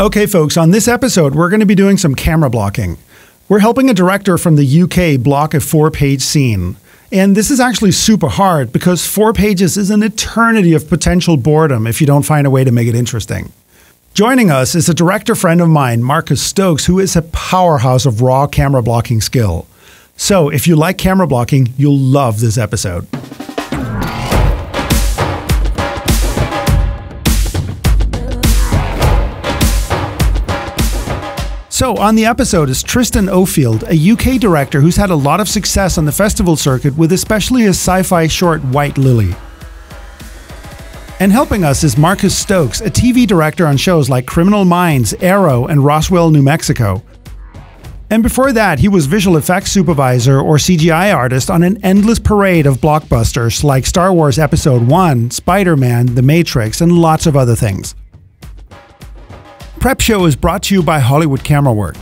Okay, folks, on this episode, we're going to be doing some camera blocking. We're helping a director from the UK block a four page scene. And this is actually super hard because four pages is an eternity of potential boredom if you don't find a way to make it interesting. Joining us is a director friend of mine, Marcus Stokes, who is a powerhouse of raw camera blocking skill. So, if you like camera blocking, you'll love this episode. So, on the episode is Tristan Ofield, a UK director who's had a lot of success on the festival circuit with especially his sci fi short White Lily. And helping us is Marcus Stokes, a TV director on shows like Criminal Minds, Arrow, and Roswell, New Mexico. And before that, he was visual effects supervisor or CGI artist on an endless parade of blockbusters like Star Wars Episode 1, Spider Man, The Matrix, and lots of other things. Prep Show is brought to you by Hollywood Camera Work.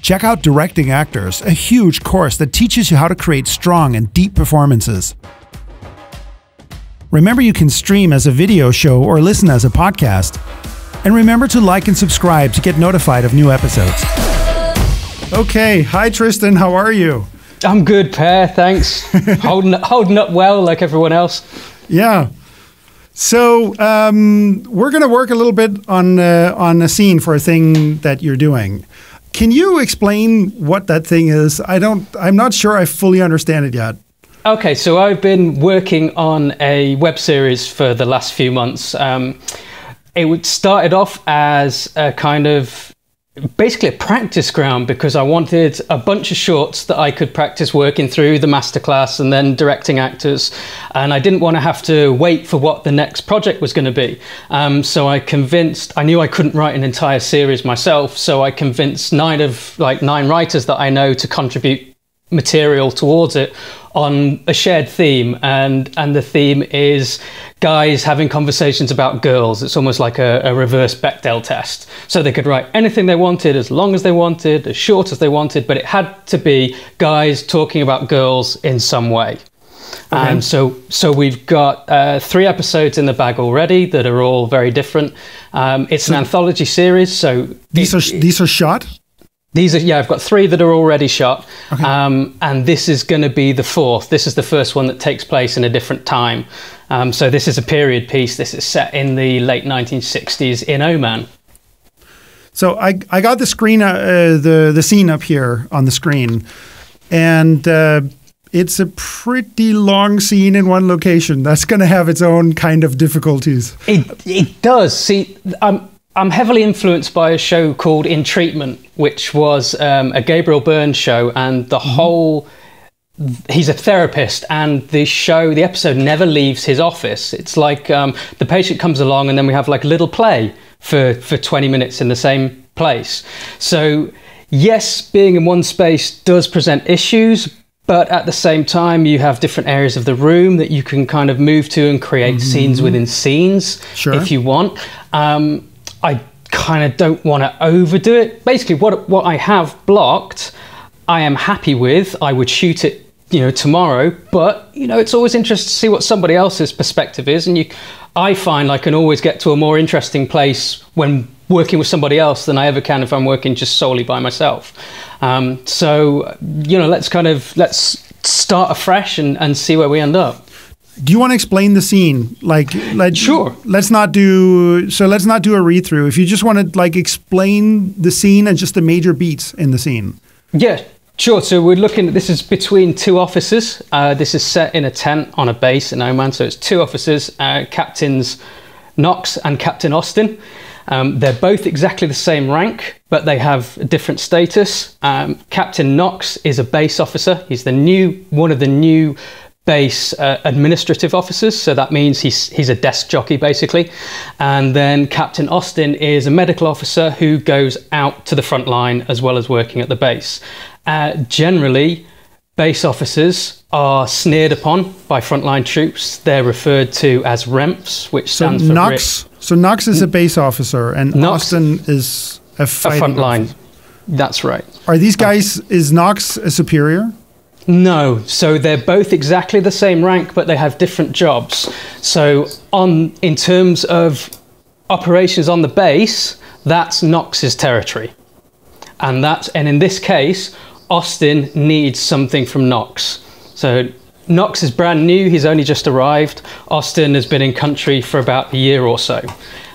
Check out Directing Actors, a huge course that teaches you how to create strong and deep performances. Remember, you can stream as a video show or listen as a podcast. And remember to like and subscribe to get notified of new episodes. Okay, hi Tristan, how are you? I'm good, Per. Thanks. holding holding up well, like everyone else. Yeah. So um, we're going to work a little bit on uh, on a scene for a thing that you're doing. Can you explain what that thing is? I don't. I'm not sure I fully understand it yet. Okay, so I've been working on a web series for the last few months. Um, it started off as a kind of basically a practice ground because I wanted a bunch of shorts that I could practice working through the masterclass and then directing actors. And I didn't want to have to wait for what the next project was going to be. Um, so I convinced, I knew I couldn't write an entire series myself. So I convinced nine of like nine writers that I know to contribute material towards it on a shared theme and and the theme is guys having conversations about girls. It's almost like a, a, reverse bechdel test. So they could write anything they wanted as long as they wanted as short as they wanted but it had to be guys talking about girls in some way. Okay. and so so we've got uh, three episodes in the bag already that are all very different. Um, it's an anthology series so these it, are these are shot these are yeah, I've got three that are already shot, okay. um, and this is going to be the fourth. This is the first one that takes place in a different time. Um, so this is a period piece. This is set in the late 1960s in Oman. So I I got the screen uh, the the scene up here on the screen, and. Uh, it's a pretty long scene in one location. That's going to have its own kind of difficulties. It, it does. See, um, I'm heavily influenced by a show called In Treatment, which was um, a Gabriel Byrne show, and the mm-hmm. whole he's a therapist and the show the episode never leaves his office it's like um, the patient comes along and then we have like a little play for for 20 minutes in the same place so yes being in one space does present issues but at the same time you have different areas of the room that you can kind of move to and create mm-hmm. scenes within scenes sure. if you want um, I kind of don't want to overdo it. Basically, what what I have blocked, I am happy with. I would shoot it, you know, tomorrow. But you know, it's always interesting to see what somebody else's perspective is, and you, I find I can always get to a more interesting place when working with somebody else than I ever can if I'm working just solely by myself. Um, so you know, let's kind of let's start afresh and, and see where we end up do you want to explain the scene? Like let sure. let's not do so let's not do a read through if you just want to like explain the scene and just the major beats in the scene. Yeah sure. So we're looking at this is between two officers. Uh, this is set in a tent on a base in oman. So it's two officers uh, captains knox and captain austin. Um, they're both exactly the same rank, but they have a different status. Um, Captain Knox is a base officer. He's the new one of the new base uh, administrative officers. So that means he's, he's a desk jockey basically. And then Captain Austin is a medical officer who goes out to the front line as well as working at the base. Uh, generally, base officers are sneered upon by frontline troops. They're referred to as REMFs, which so stands for Knox. So Knox is a base officer, and Knox, Austin is a, a frontline. Officer. That's right. Are these guys? Is Knox a superior? No, so they're both exactly the same rank, but they have different jobs. So, on in terms of operations on the base, that's Knox's territory. And that's and in this case, Austin needs something from Knox. So Knox is brand new, he's only just arrived. Austin has been in country for about a year or so.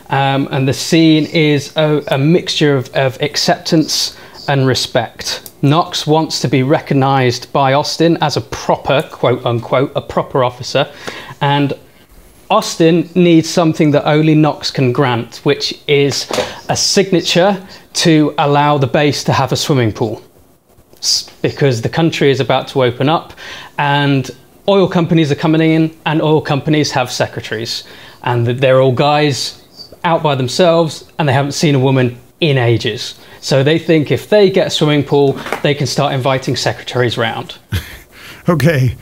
Um, and the scene is a, a mixture of, of acceptance and respect. Knox wants to be recognized by Austin as a proper, quote unquote, a proper officer. And Austin needs something that only Knox can grant, which is a signature to allow the base to have a swimming pool. Because the country is about to open up and oil companies are coming in, and oil companies have secretaries. And they're all guys out by themselves and they haven't seen a woman in ages. So they think if they get a swimming pool, they can start inviting secretaries round. okay.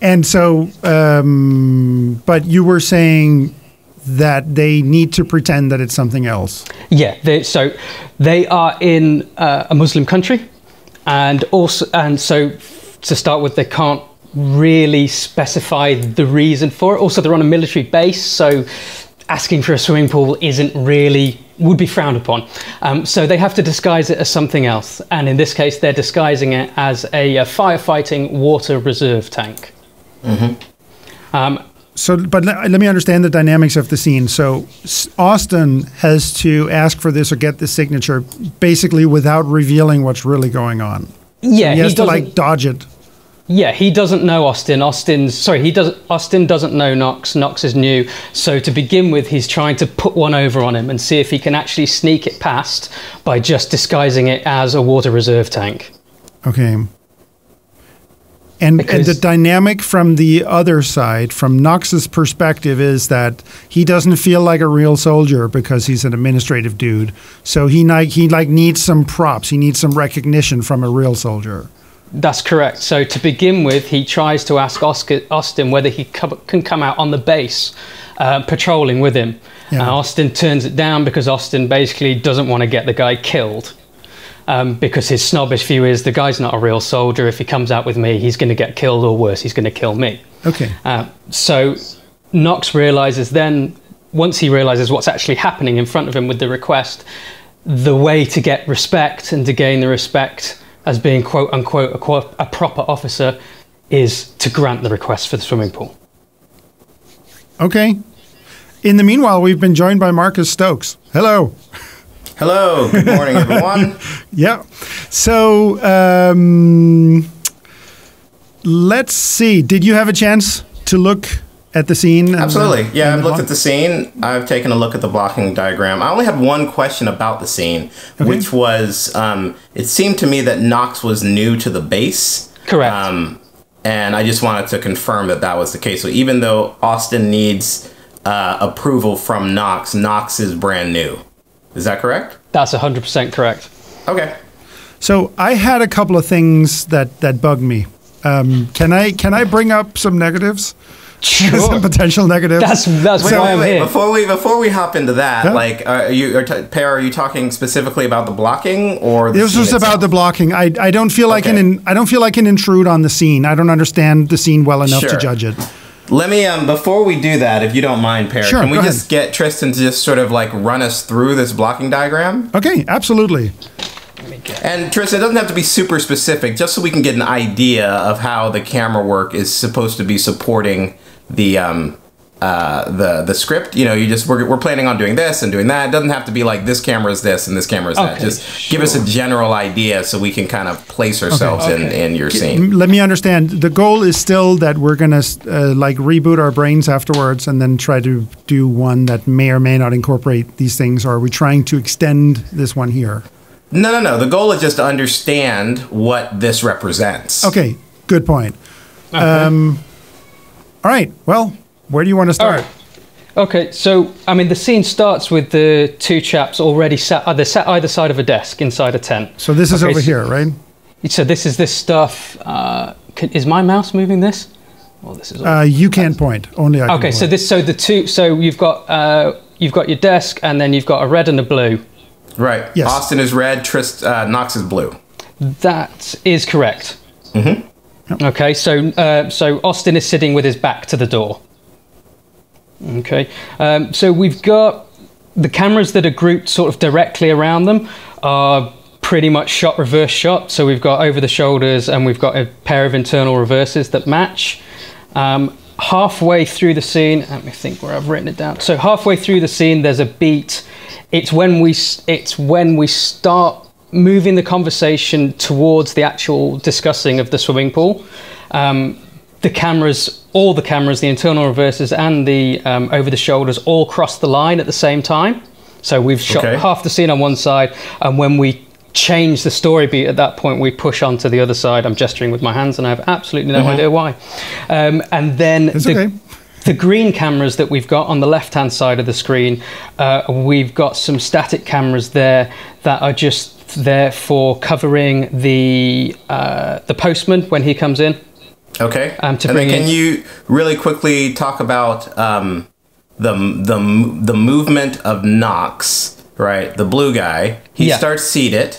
And so, um, but you were saying that they need to pretend that it's something else. Yeah. They, so they are in uh, a Muslim country, and also, and so to start with, they can't really specify the reason for it. Also, they're on a military base, so asking for a swimming pool isn't really would be frowned upon. Um, so they have to disguise it as something else, and in this case, they're disguising it as a, a firefighting water reserve tank. Mm-hmm. Um, so, but let, let, me understand the dynamics of the scene. So, Austin has to ask for this or get the signature, basically without revealing what's really going on. Yeah, so he has he to like dodge it. Yeah, he doesn't know Austin. Austin's sorry, he does. Austin doesn't know Knox. Knox is new. So to begin with, he's trying to put one over on him and see if he can actually sneak it past by just disguising it as a water reserve tank. Okay. And, and, the dynamic from the other side, from Knox's perspective, is that he doesn't feel like a real soldier because he's an administrative dude. So he like he like needs some props. He needs some recognition from a real soldier. That's correct. So to begin with, he tries to ask Oscar, Austin whether he can come out on the base uh, patrolling with him. Yeah. Uh, Austin turns it down because Austin basically doesn't want to get the guy killed. Um, because his snobbish view is the guy's not a real soldier. If he comes out with me, he's going to get killed, or worse, he's going to kill me. Okay. Uh, so Knox realizes then, once he realizes what's actually happening in front of him with the request, the way to get respect and to gain the respect as being quote unquote a, a proper officer is to grant the request for the swimming pool. Okay. In the meanwhile, we've been joined by Marcus Stokes. Hello. Hello. Good morning, everyone. yeah. So um, let's see. Did you have a chance to look at the scene? Absolutely. The, yeah, I've looked block? at the scene. I've taken a look at the blocking diagram. I only had one question about the scene, okay. which was um, it seemed to me that Knox was new to the base. Correct. Um, and I just wanted to confirm that that was the case. So even though Austin needs uh, approval from Knox, Knox is brand new. Is that correct? That's 100% correct. Okay. So I had a couple of things that, that bugged me. Um, can I can I bring up some negatives? Sure. Some potential negatives. That's that's wait, why wait, I'm wait. here. Before we before we hop into that, yeah. like, are you are t- Per? Are you talking specifically about the blocking or this was about the blocking? I, I don't feel like okay. an I don't feel like an intrude on the scene. I don't understand the scene well enough sure. to judge it. Let me um before we do that, if you don't mind, Per, sure, can we just ahead. get Tristan to just sort of like run us through this blocking diagram? Okay, absolutely. And Tristan, it doesn't have to be super specific, just so we can get an idea of how the camera work is supposed to be supporting the um, uh, the the script. You know, you just we're, we're planning on doing this and doing that. It doesn't have to be like this camera is this and this camera is okay, that. Just sure. give us a general idea so we can kind of place ourselves okay. Okay. in in your scene. Let me understand. The goal is still that we're gonna uh, like reboot our brains afterwards and then try to do one that may or may not incorporate these things. Or are we trying to extend this one here? No, no, no. The goal is just to understand what this represents. Okay, good point. Um, all right. Well, where do you want to start? Okay, so I mean, the scene starts with the two chaps already sat. Uh, they sat either side of a desk inside a tent. So this is okay, over so, here, right? So this is this stuff. Uh, can, is my mouse moving this? Well, this is. Uh, you can't point. Only I. Okay, so this, so the two, so you've got, uh, you've got your desk, and then you've got a red and a blue. Right. Yes. Austin is red. Trist uh, Knox is blue. That is correct. Mm-hmm. Okay, so uh, so Austin is sitting with his back to the door. Okay, um, so we've got the cameras that are grouped sort of directly around them are pretty much shot reverse shot. So we've got over the shoulders and we've got a pair of internal reverses that match. Um, halfway through the scene, let me think where I've written it down. So halfway through the scene, there's a beat. It's when we it's when we start moving the conversation towards the actual discussing of the swimming pool. Um, the cameras, all the cameras, the internal reverses and the um, over the shoulders, all cross the line at the same time. So we've shot Okay. half the scene on one side, and when we change the story beat at that point, we push on to the other side. I'm gesturing with my hands, and I have absolutely no idea why. Um, and then the, okay. the green cameras that we've got on the left hand side of the screen, uh, we've got some static cameras there that are just there for covering the uh, the postman when he comes in. Okay. Um, to and then can in- you really quickly talk about um, the the the movement of Knox, right? The blue guy. He Yeah. starts seated.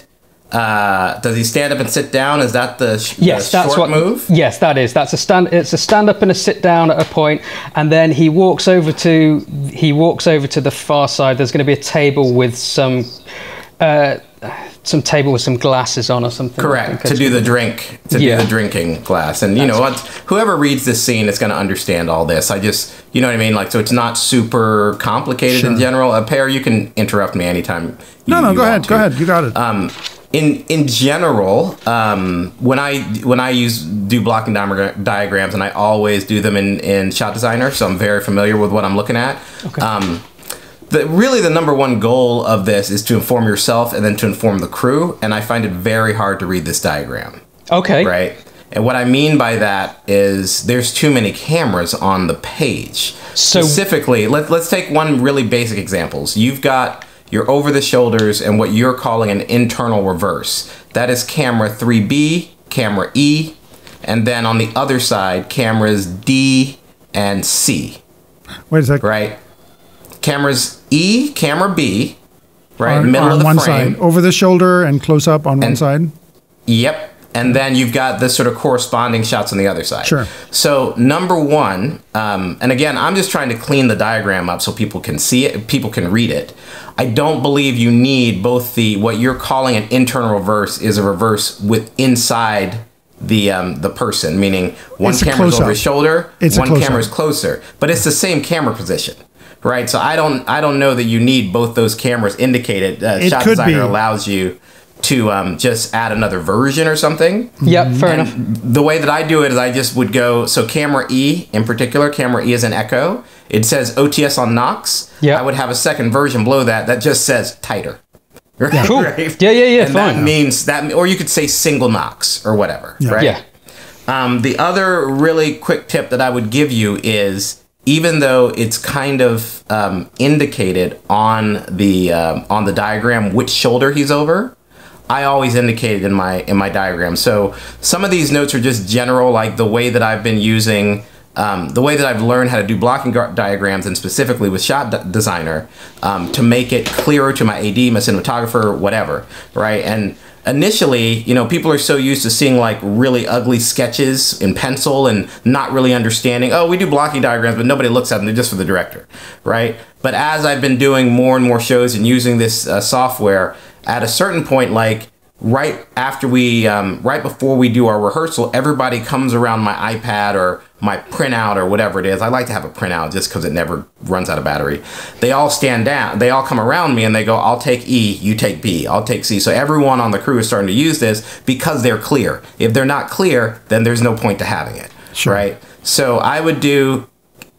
Uh, does he stand up and sit down? Is that the, sh- Yes, the that's short what. move? Yes, that is. That's a stand. It's a stand up and a sit down at a point, and then he walks over to he walks over to the far side. There's going to be a table with some. Uh, some table with some glasses on or something. Correct. think To do the drink, to Yeah. do the drinking glass, and you know what? Whoever reads this scene is going to understand all this. I just, you know what I mean? Like, so it's not super complicated in general. A pair, you can interrupt me anytime. No, you- no, you go ahead. to. Go ahead. You got it. um, in in general, um, when I when I use do blocking diagra- diagrams, and I always do them in in Shot Designer, so I'm very familiar with what I'm looking at. Um, the, really, the number one goal of this is to inform yourself and then to inform the crew, and I find it very hard to read this diagram Okay. right? And what I mean by that is there's too many cameras on the page. So- Specifically, let, let's take one really basic examples. You've got your over the shoulders and what you're calling an internal reverse. That is camera 3B, camera E, and then on the other side, cameras D and C, Wait a second. right? Cameras E, camera B, right? On, middle on of the one frame. side, over the shoulder and close up on one side. Yep. And then you've got the sort of corresponding shots on the other side. Sure. So number one, um, and again, I'm just trying to clean the diagram up so people can see it, people can read it. I don't believe you need both the what you're calling an internal reverse is a reverse with inside the um, the person, meaning one camera's over his shoulder, It's one camera's closer, but it's the same camera position. Right, so I don't, I don't know that you need both those cameras indicated. Uh, It Shot could Designer be. allows you to um, just add another version or something. Yep. Fair enough. The way that I do it is I just would go, so camera E in particular, camera E is an echo. It says OTS on Knox. Yeah. I would have a second version below that that just says tighter. Right? Cool. Right? Yeah, yeah, yeah. And fine. that means that, or you could say single Knox or whatever. Right? yeah. Um, the other really quick tip that I would give you is even though it's kind of um, indicated on the um, on the diagram which shoulder he's over, I always indicate it in my in my diagram. So some of these notes are just general, like the way that I've been using. Um, the way that I've learned how to do blocking diagrams and specifically with Shot Designer um, to make it clearer to my AD, my cinematographer, whatever, right? And initially, you know, people are so used to seeing like really ugly sketches in pencil and not really understanding, oh, we do blocking diagrams, but nobody looks at them, they're just for the director, right? But as I've been doing more and more shows and using this uh, software, at a certain point, like right after we, um, right before we do our rehearsal, everybody comes around my iPad or my printout or whatever it is. I like to have a printout just because it never runs out of battery. They all stand down. They all come around me and they go, I'll take E, you take B, I'll take C. So everyone on the crew is starting to use this because they're clear. If they're not clear, then there's no point to having it. Sure. Right? So I would do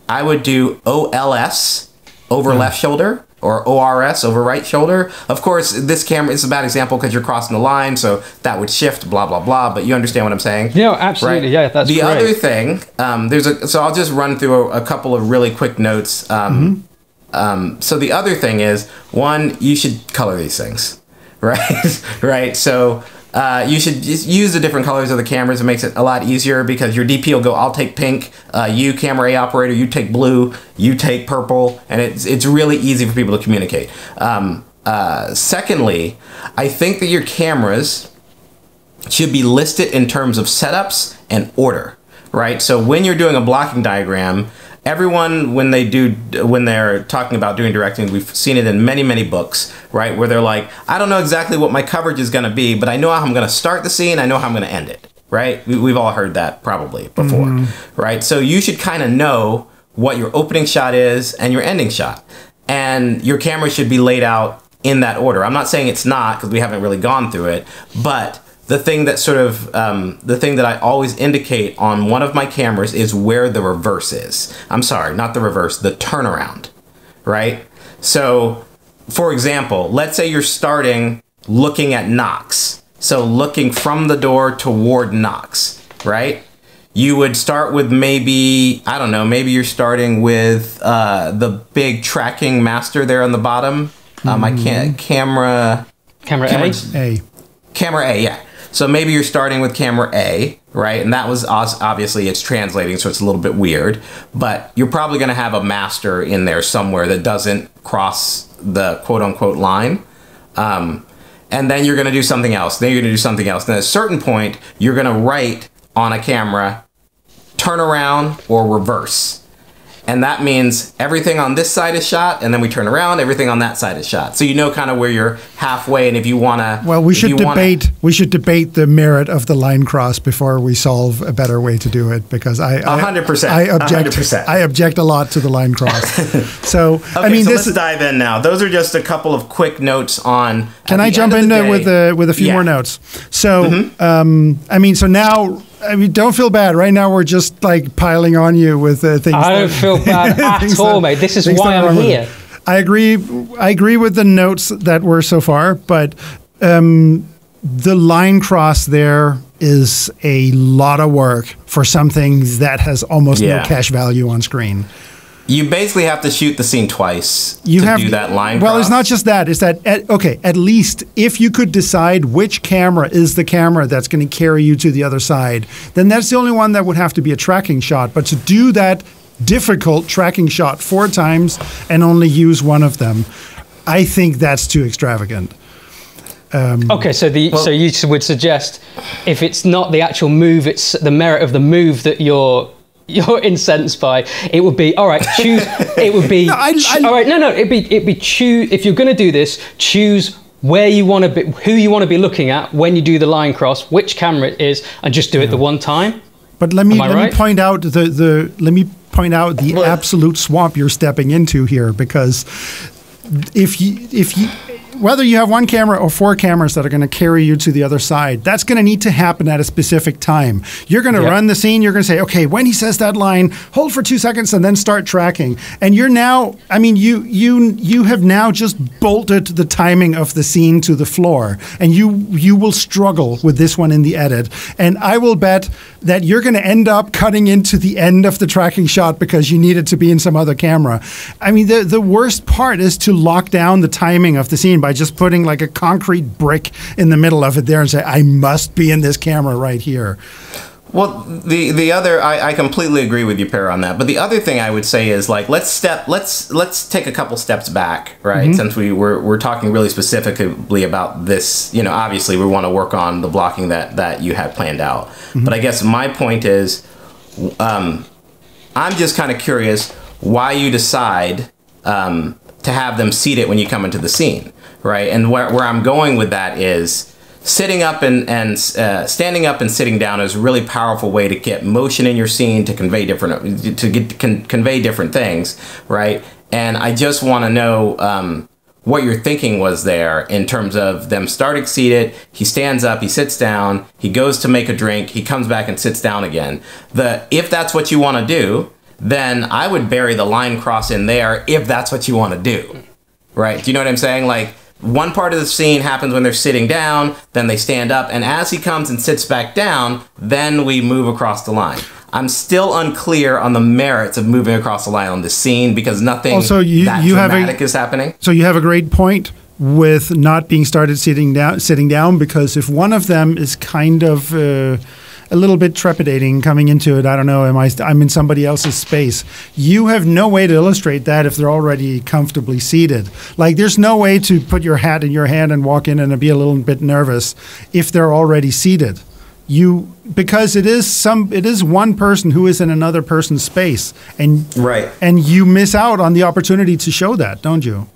I would do OLS over mm. left shoulder or ORS over right shoulder. Of course, this camera is a bad example because you're crossing the line, so that would shift, blah blah blah. But you understand what I'm saying? Yeah, absolutely. Yeah, that's the great. other thing. Um, there's a so I'll just run through a, a couple of really quick notes. Um, um, so the other thing is one, you should color these things, right? right. So uh, you should just use the different colors of the cameras. It makes it a lot easier because your DP will go, I'll take pink, uh, you camera A operator, you take blue, you take purple, and it's it's really easy for people to communicate. Um, uh, secondly, I think that your cameras should be listed in terms of setups and order, right? So when you're doing a blocking diagram, everyone when they do when they're talking about doing directing we've seen it in many many books right where they're like i don't know exactly what my coverage is going to be but i know how i'm going to start the scene i know how i'm going to end it right? We, we've all heard that probably before mm-hmm. right? So you should kind of know what your opening shot is and your ending shot and your camera should be laid out in that order. I'm not saying it's not because we haven't really gone through it but the thing that sort of um, the thing that I always indicate on one of my cameras is where the reverse is. I'm sorry, not the reverse, the turnaround, right? So, for example, let's say you're starting looking at Knox. So looking from the door toward Knox, right? You would start with maybe I don't know, maybe you're starting with uh, the big tracking master there on the bottom. Mm-hmm. Um, I can't camera. Camera, camera A. A. Camera A, yeah. So maybe you're starting with camera A, right? And that was obviously it's translating, so it's a little bit weird. But you're probably going to have a master in there somewhere that doesn't cross the quote unquote line. Um, and then you're going to do something else. Then you're going to do something else. Then at a certain point, you're going to write on a camera, turn around or reverse and that means everything on this side is shot and then we turn around everything on that side is shot so you know kind of where you're halfway and if you want to well we should debate wanna, we should debate the merit of the line cross before we solve a better way to do it because i 100% i, I object 100%. i object a lot to the line cross so okay, i mean so this let's dive in now those are just a couple of quick notes on can i jump in day, with a with a few yeah. more notes so mm-hmm. um, i mean so now I mean, don't feel bad. Right now, we're just like piling on you with uh, things. I don't that, feel bad at all, that, mate. This is why I'm here. I agree. I agree with the notes that were so far, but um, the line cross there is a lot of work for something that has almost yeah. no cash value on screen. You basically have to shoot the scene twice you to have, do that line. Well, cross. it's not just that. It's that at, okay. At least if you could decide which camera is the camera that's going to carry you to the other side, then that's the only one that would have to be a tracking shot. But to do that difficult tracking shot four times and only use one of them, I think that's too extravagant. Um, okay, so the well, so you would suggest if it's not the actual move, it's the merit of the move that you're you're incensed by, it would be all right. Choose. it would be no, I, I, all right. No, no. It'd be it'd be choose. If you're going to do this, choose where you want to be, who you want to be looking at when you do the line cross, which camera it is, and just do it the one time. But let me let right? me point out the the let me point out the absolute swamp you're stepping into here because if you if you whether you have one camera or four cameras that are going to carry you to the other side, that's going to need to happen at a specific time. You're going to yep. run the scene. You're going to say, okay, when he says that line, hold for two seconds and then start tracking. And you're now, I mean, you you you have now just bolted the timing of the scene to the floor, and you you will struggle with this one in the edit. And I will bet that you're going to end up cutting into the end of the tracking shot because you need it to be in some other camera. I mean, the the worst part is to lock down the timing of the scene by just putting like a concrete brick in the middle of it there and say, I must be in this camera right here. Well, the the other I, I completely agree with you, Per, on that. But the other thing I would say is like let's step let's let's take a couple steps back, right? Mm-hmm. Since we we're, we're talking really specifically about this, you know, obviously we want to work on the blocking that that you had planned out. Mm-hmm. But I guess my point is, um, I'm just kind of curious why you decide um, to have them seat it when you come into the scene right? And where, where I'm going with that is sitting up and, and uh, standing up and sitting down is a really powerful way to get motion in your scene to convey different to get con- convey different things, right? And I just want to know um, what your thinking was there in terms of them starting seated. He stands up, he sits down, he goes to make a drink, he comes back and sits down again. The if that's what you want to do, then I would bury the line cross in there if that's what you want to do. Right? Do you know what I'm saying? Like one part of the scene happens when they're sitting down, then they stand up, and as he comes and sits back down, then we move across the line. I'm still unclear on the merits of moving across the line on this scene because nothing also, you, that you dramatic have a, is happening. So you have a great point with not being started sitting down, sitting down because if one of them is kind of uh, a little bit trepidating coming into it. I don't know. Am I? I'm in somebody else's space. You have no way to illustrate that if they're already comfortably seated. Like there's no way to put your hat in your hand and walk in and be a little bit nervous if they're already seated. You because it is some it is one person who is in another person's space and Right. and you miss out on the opportunity to show that don't you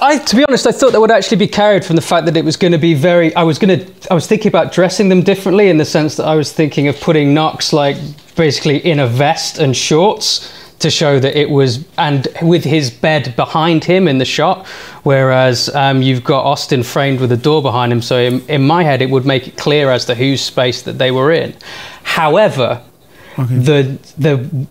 I, to be honest, I thought that would actually be carried from the fact that it was going to be very. I was going to. I was thinking about dressing them differently in the sense that I was thinking of putting Knox like basically in a vest and shorts to show that it was, and with his bed behind him in the shot, whereas um, you've got Austin framed with a door behind him. So in, in my head, it would make it clear as to whose space that they were in. However, the the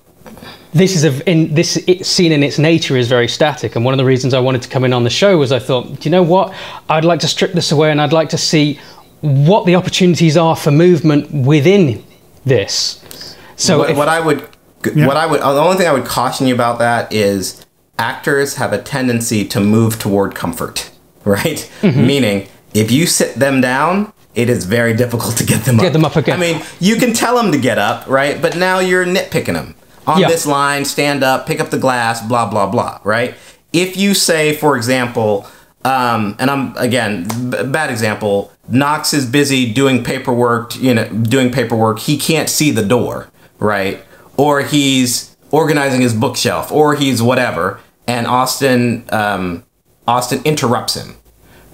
this is a in this it, scene in its nature is very static and one of the reasons i wanted to come in on the show was i thought do you know what i'd like to strip this away and i'd like to see what the opportunities are for movement within this so what, if- what I would, Yeah. what I would, the only thing I would caution you about that is actors have a tendency to move toward comfort, right? Mm-hmm. Meaning, if you sit them down, it is very difficult to get them Get up. them up again. I mean, you can tell them to get up, right? But now you're nitpicking them on Yeah. this line. Stand up, pick up the glass, blah blah blah, right? If you say, for example. Um, and I'm again b- bad example. Knox is busy doing paperwork, you know, doing paperwork. He can't see the door, right? Or he's organizing his bookshelf, or he's whatever. And Austin, um, Austin interrupts him,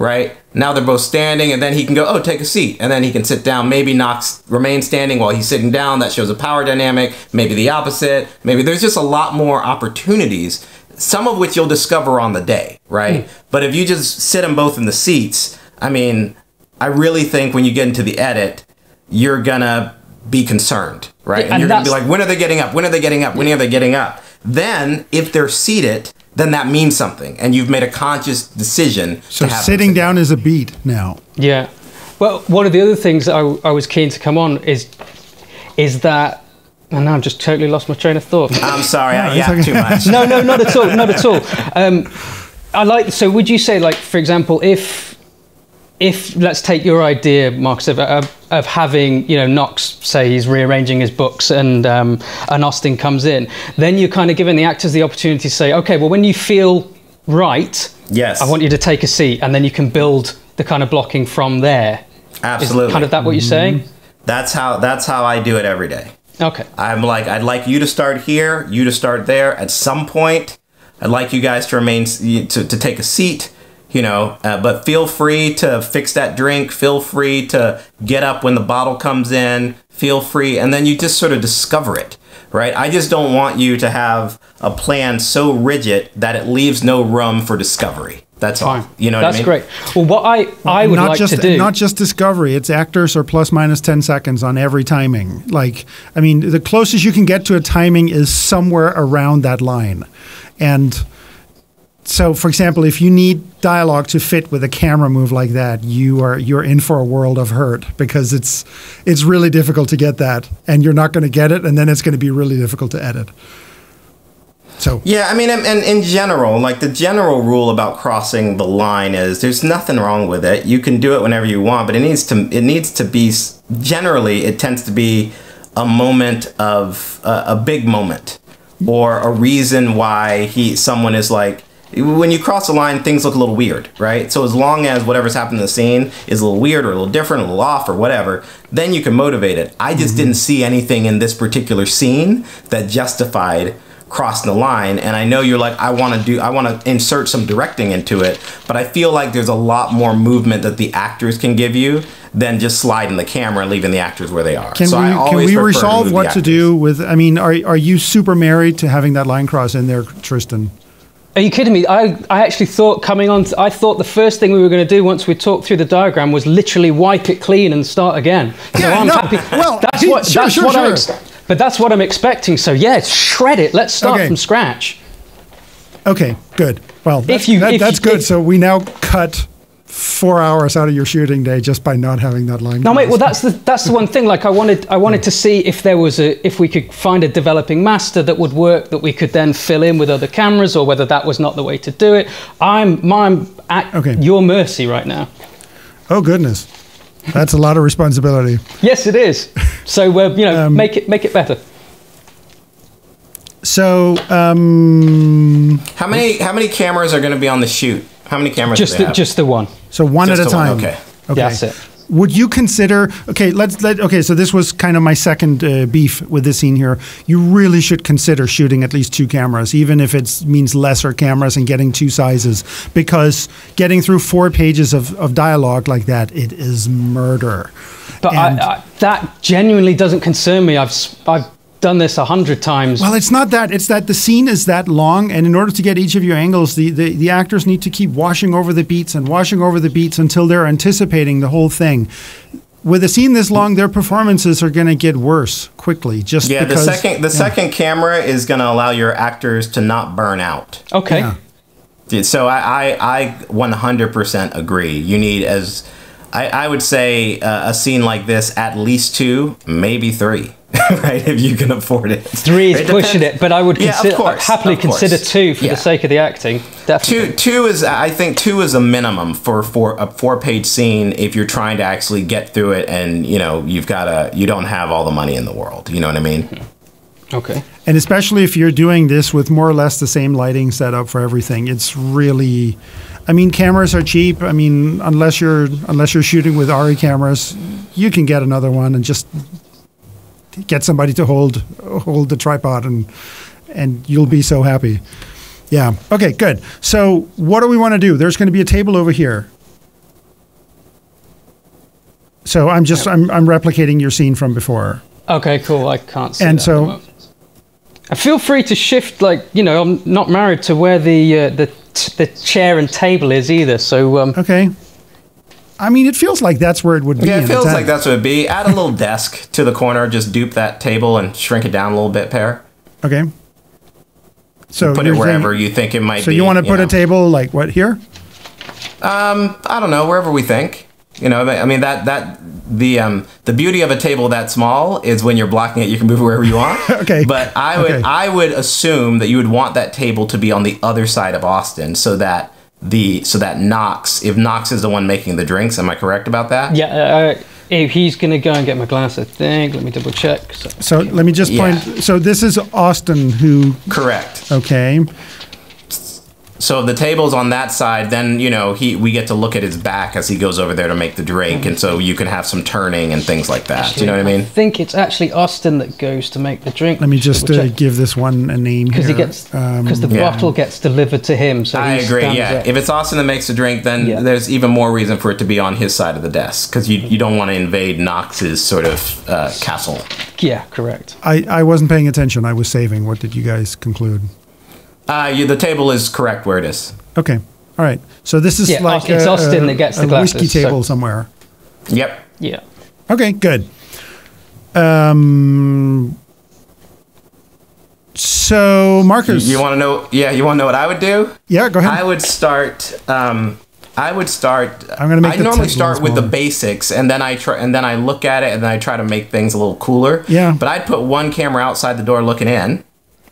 right? Now they're both standing, and then he can go, oh, take a seat, and then he can sit down. Maybe Knox remains standing while he's sitting down. That shows a power dynamic. Maybe the opposite. Maybe there's just a lot more opportunities, some of which you'll discover on the day, right? Hmm. But if you just sit them both in the seats, I mean, I really think when you get into the edit, you're gonna be concerned, right? Yeah, and and you're gonna be like, when are they getting up? When are they getting up? When are they getting up? Then, if they're seated, then that means something, and you've made a conscious decision. so to have sitting down is a beat now Yeah. Well, one of the other things that I, I was keen to come on is is that. And now I've just totally lost my train of thought. I'm sorry, I it's yapped too much. no, no, not at all, not at all. Um, I like. So, would you say, like, for example, if if let's take your idea, Marcus, of, of, of having you know Knox say he's rearranging his books and um, and Austin comes in, then you're kind of giving the actors the opportunity to say, okay, well, when you feel right, Yes. I want you to take a seat, and then you can build the kind of blocking from there. Absolutely. Is kind of that what you're saying? That's how that's how I do it every day. Okay. I'm like, I'd like you to start here, you to start there. At some point, I'd like you guys to remain to, to take a seat, you know. Uh, but feel free to fix that drink. Feel free to get up when the bottle comes in. Feel free, and then you just sort of discover it, right? I just don't want you to have a plan so rigid that it leaves no room for discovery. That's all. You know That's what I mean? great. Well, what I I would not like just to do. not just discovery it's actors are plus minus 10 seconds on every timing like i mean the closest you can get to a timing is somewhere around that line and so for example if you need dialogue to fit with a camera move like that you are you're in for a world of hurt because it's it's really difficult to get that and you're not going to get it and then it's going to be really difficult to edit so Yeah, I mean, and, and in general, like the general rule about crossing the line is there's nothing wrong with it. You can do it whenever you want, but it needs to it needs to be generally it tends to be a moment of uh, a big moment or a reason why he someone is like when you cross the line things look a little weird right? So as long as whatever's happened in the scene is a little weird or a little different a little off or whatever then you can motivate it. I just mm-hmm. didn't see anything in this particular scene that justified crossing the line. And i know you're like i want to do i want to insert some directing into it but i feel like there's a lot more movement that the actors can give you than just sliding the camera and leaving the actors where they are. Can so I we can always we resolve the what to do with? I mean, are are you super married to having that line cross in there, Tristan? Are you kidding me? I, I actually thought coming on, I thought the first thing we were going to do once we talked through the diagram was literally wipe it clean and start again. So Yeah, I'm no, happy. well, that's what, sure, that's sure, what I'm ex- but that's what I'm expecting. So yeah, shred it. Let's start Okay. from scratch. Okay, good. Well, that's, you- that- if that's you- good. if- so we now cut four hours out of your shooting day just by not having that line. No, mate. Well, that's the that's the one thing. Like, I wanted I wanted to see if there was a if we could find a developing master that would work that we could then fill in with other cameras, or whether that was not the way to do it. I'm I'm at Okay. your mercy right now. oh goodness, that's a lot of responsibility. Yes, it is. So uh, you know, Um, make it make it better. So, um, How many how many cameras are going to be on the shoot? How many cameras Just do they the, have? just the one. so one Just at a the one, time. okay. Okay. That's it. Would you consider? Okay, let's let. Okay, so this was kind of my second uh, beef with this scene here. You really should consider shooting at least two cameras, even if it means lesser cameras and getting two sizes, because getting through four pages of, of dialogue like that, it is murder. But I, I, that genuinely doesn't concern me. I've s- I've done this a hundred times. Well, it's not that. It's that the scene is that long, and in order to get each of your angles, the, the, the actors need to keep washing over the beats and washing over the beats until they're anticipating the whole thing. With a scene this long, their performances are going to get worse quickly. Just Yeah, because, the second the second camera is going to allow your actors to not burn out. okay. Yeah. So I, I, I 100% agree. You need as I, I would say uh, a scene like this at least two, maybe three, right? If you can afford it. Three is It pushing depends- it, but I would Yeah, consider uh, course, happily consider two for Yeah. the sake of the acting. Definitely. Two, two is I think two is a minimum for for a four page scene if you're trying to actually get through it and you know you've got to you don't have all the money in the world. You know what I mean? Mm-hmm. Okay. And especially if you're doing this with more or less the same lighting setup for everything, it's really. I mean, cameras are cheap. I mean, unless you're unless you're shooting with ARRI cameras, you can get another one and just get somebody to hold hold the tripod and and you'll be so happy. Yeah. Okay. Good. So, what do we want to do? There's going to be a table over here. So I'm just I'm I'm replicating your scene from before. Okay. Cool. I can't see. And so- I feel free to shift. Like you know, I'm not married to where the uh, the the chair and table is either. So um, Okay. I mean, it feels like that's where it would be. Yeah, it feels like that's what it'd be. Add a little desk to the corner, just dupe that table and shrink it down a little bit, Per. Okay. So Put it wherever you think it might So be. So you want to put know. a table like what here? Um, I don't know, wherever we think. You know, I mean that that the um the beauty of a table that small is when you're blocking it, you can move it wherever you want. Okay. But I would Okay. I would assume that you would want that table to be on the other side of Austin, so that the so that Knox, if Knox is the one making the drinks, am I correct about that? yeah, uh, if he's gonna go and get my glass, I think. Let me double check. So, So let me just Yeah. point. So this is Austin who. Correct. Okay. So if the table's on that side, then you know he we get to look at his back as he goes over there to make the drink, and so you can have some turning and things like that. Do you know what I I mean? think it's actually Austin that goes to make the drink. Let me just uh, give this one a name because he gets because the Yeah. bottle gets delivered to him. So I agree. Yeah, up. if it's Austin that makes the drink, then Yeah. there's even more reason for it to be on his side of the desk because you you don't want to invade Knox's sort of uh, castle. yeah, correct. I, I wasn't paying attention. I was saving. What did you guys conclude? Uh, you, the table is correct where it is. Okay. All right. So this is Yeah, like it's a, Austin a- that gets a the glasses, whiskey so- table somewhere. Yep. Yeah. Okay. Good. Um. So Marcus. You want to know? Yeah, you want to know what I would do? yeah. Go ahead. I would start. Um, I would start. I'm gonna make I the normally tent a start with the basics, and then I try, and then I look at it, and then I try to make things a little cooler. Yeah. But I'd put one camera outside the door looking in,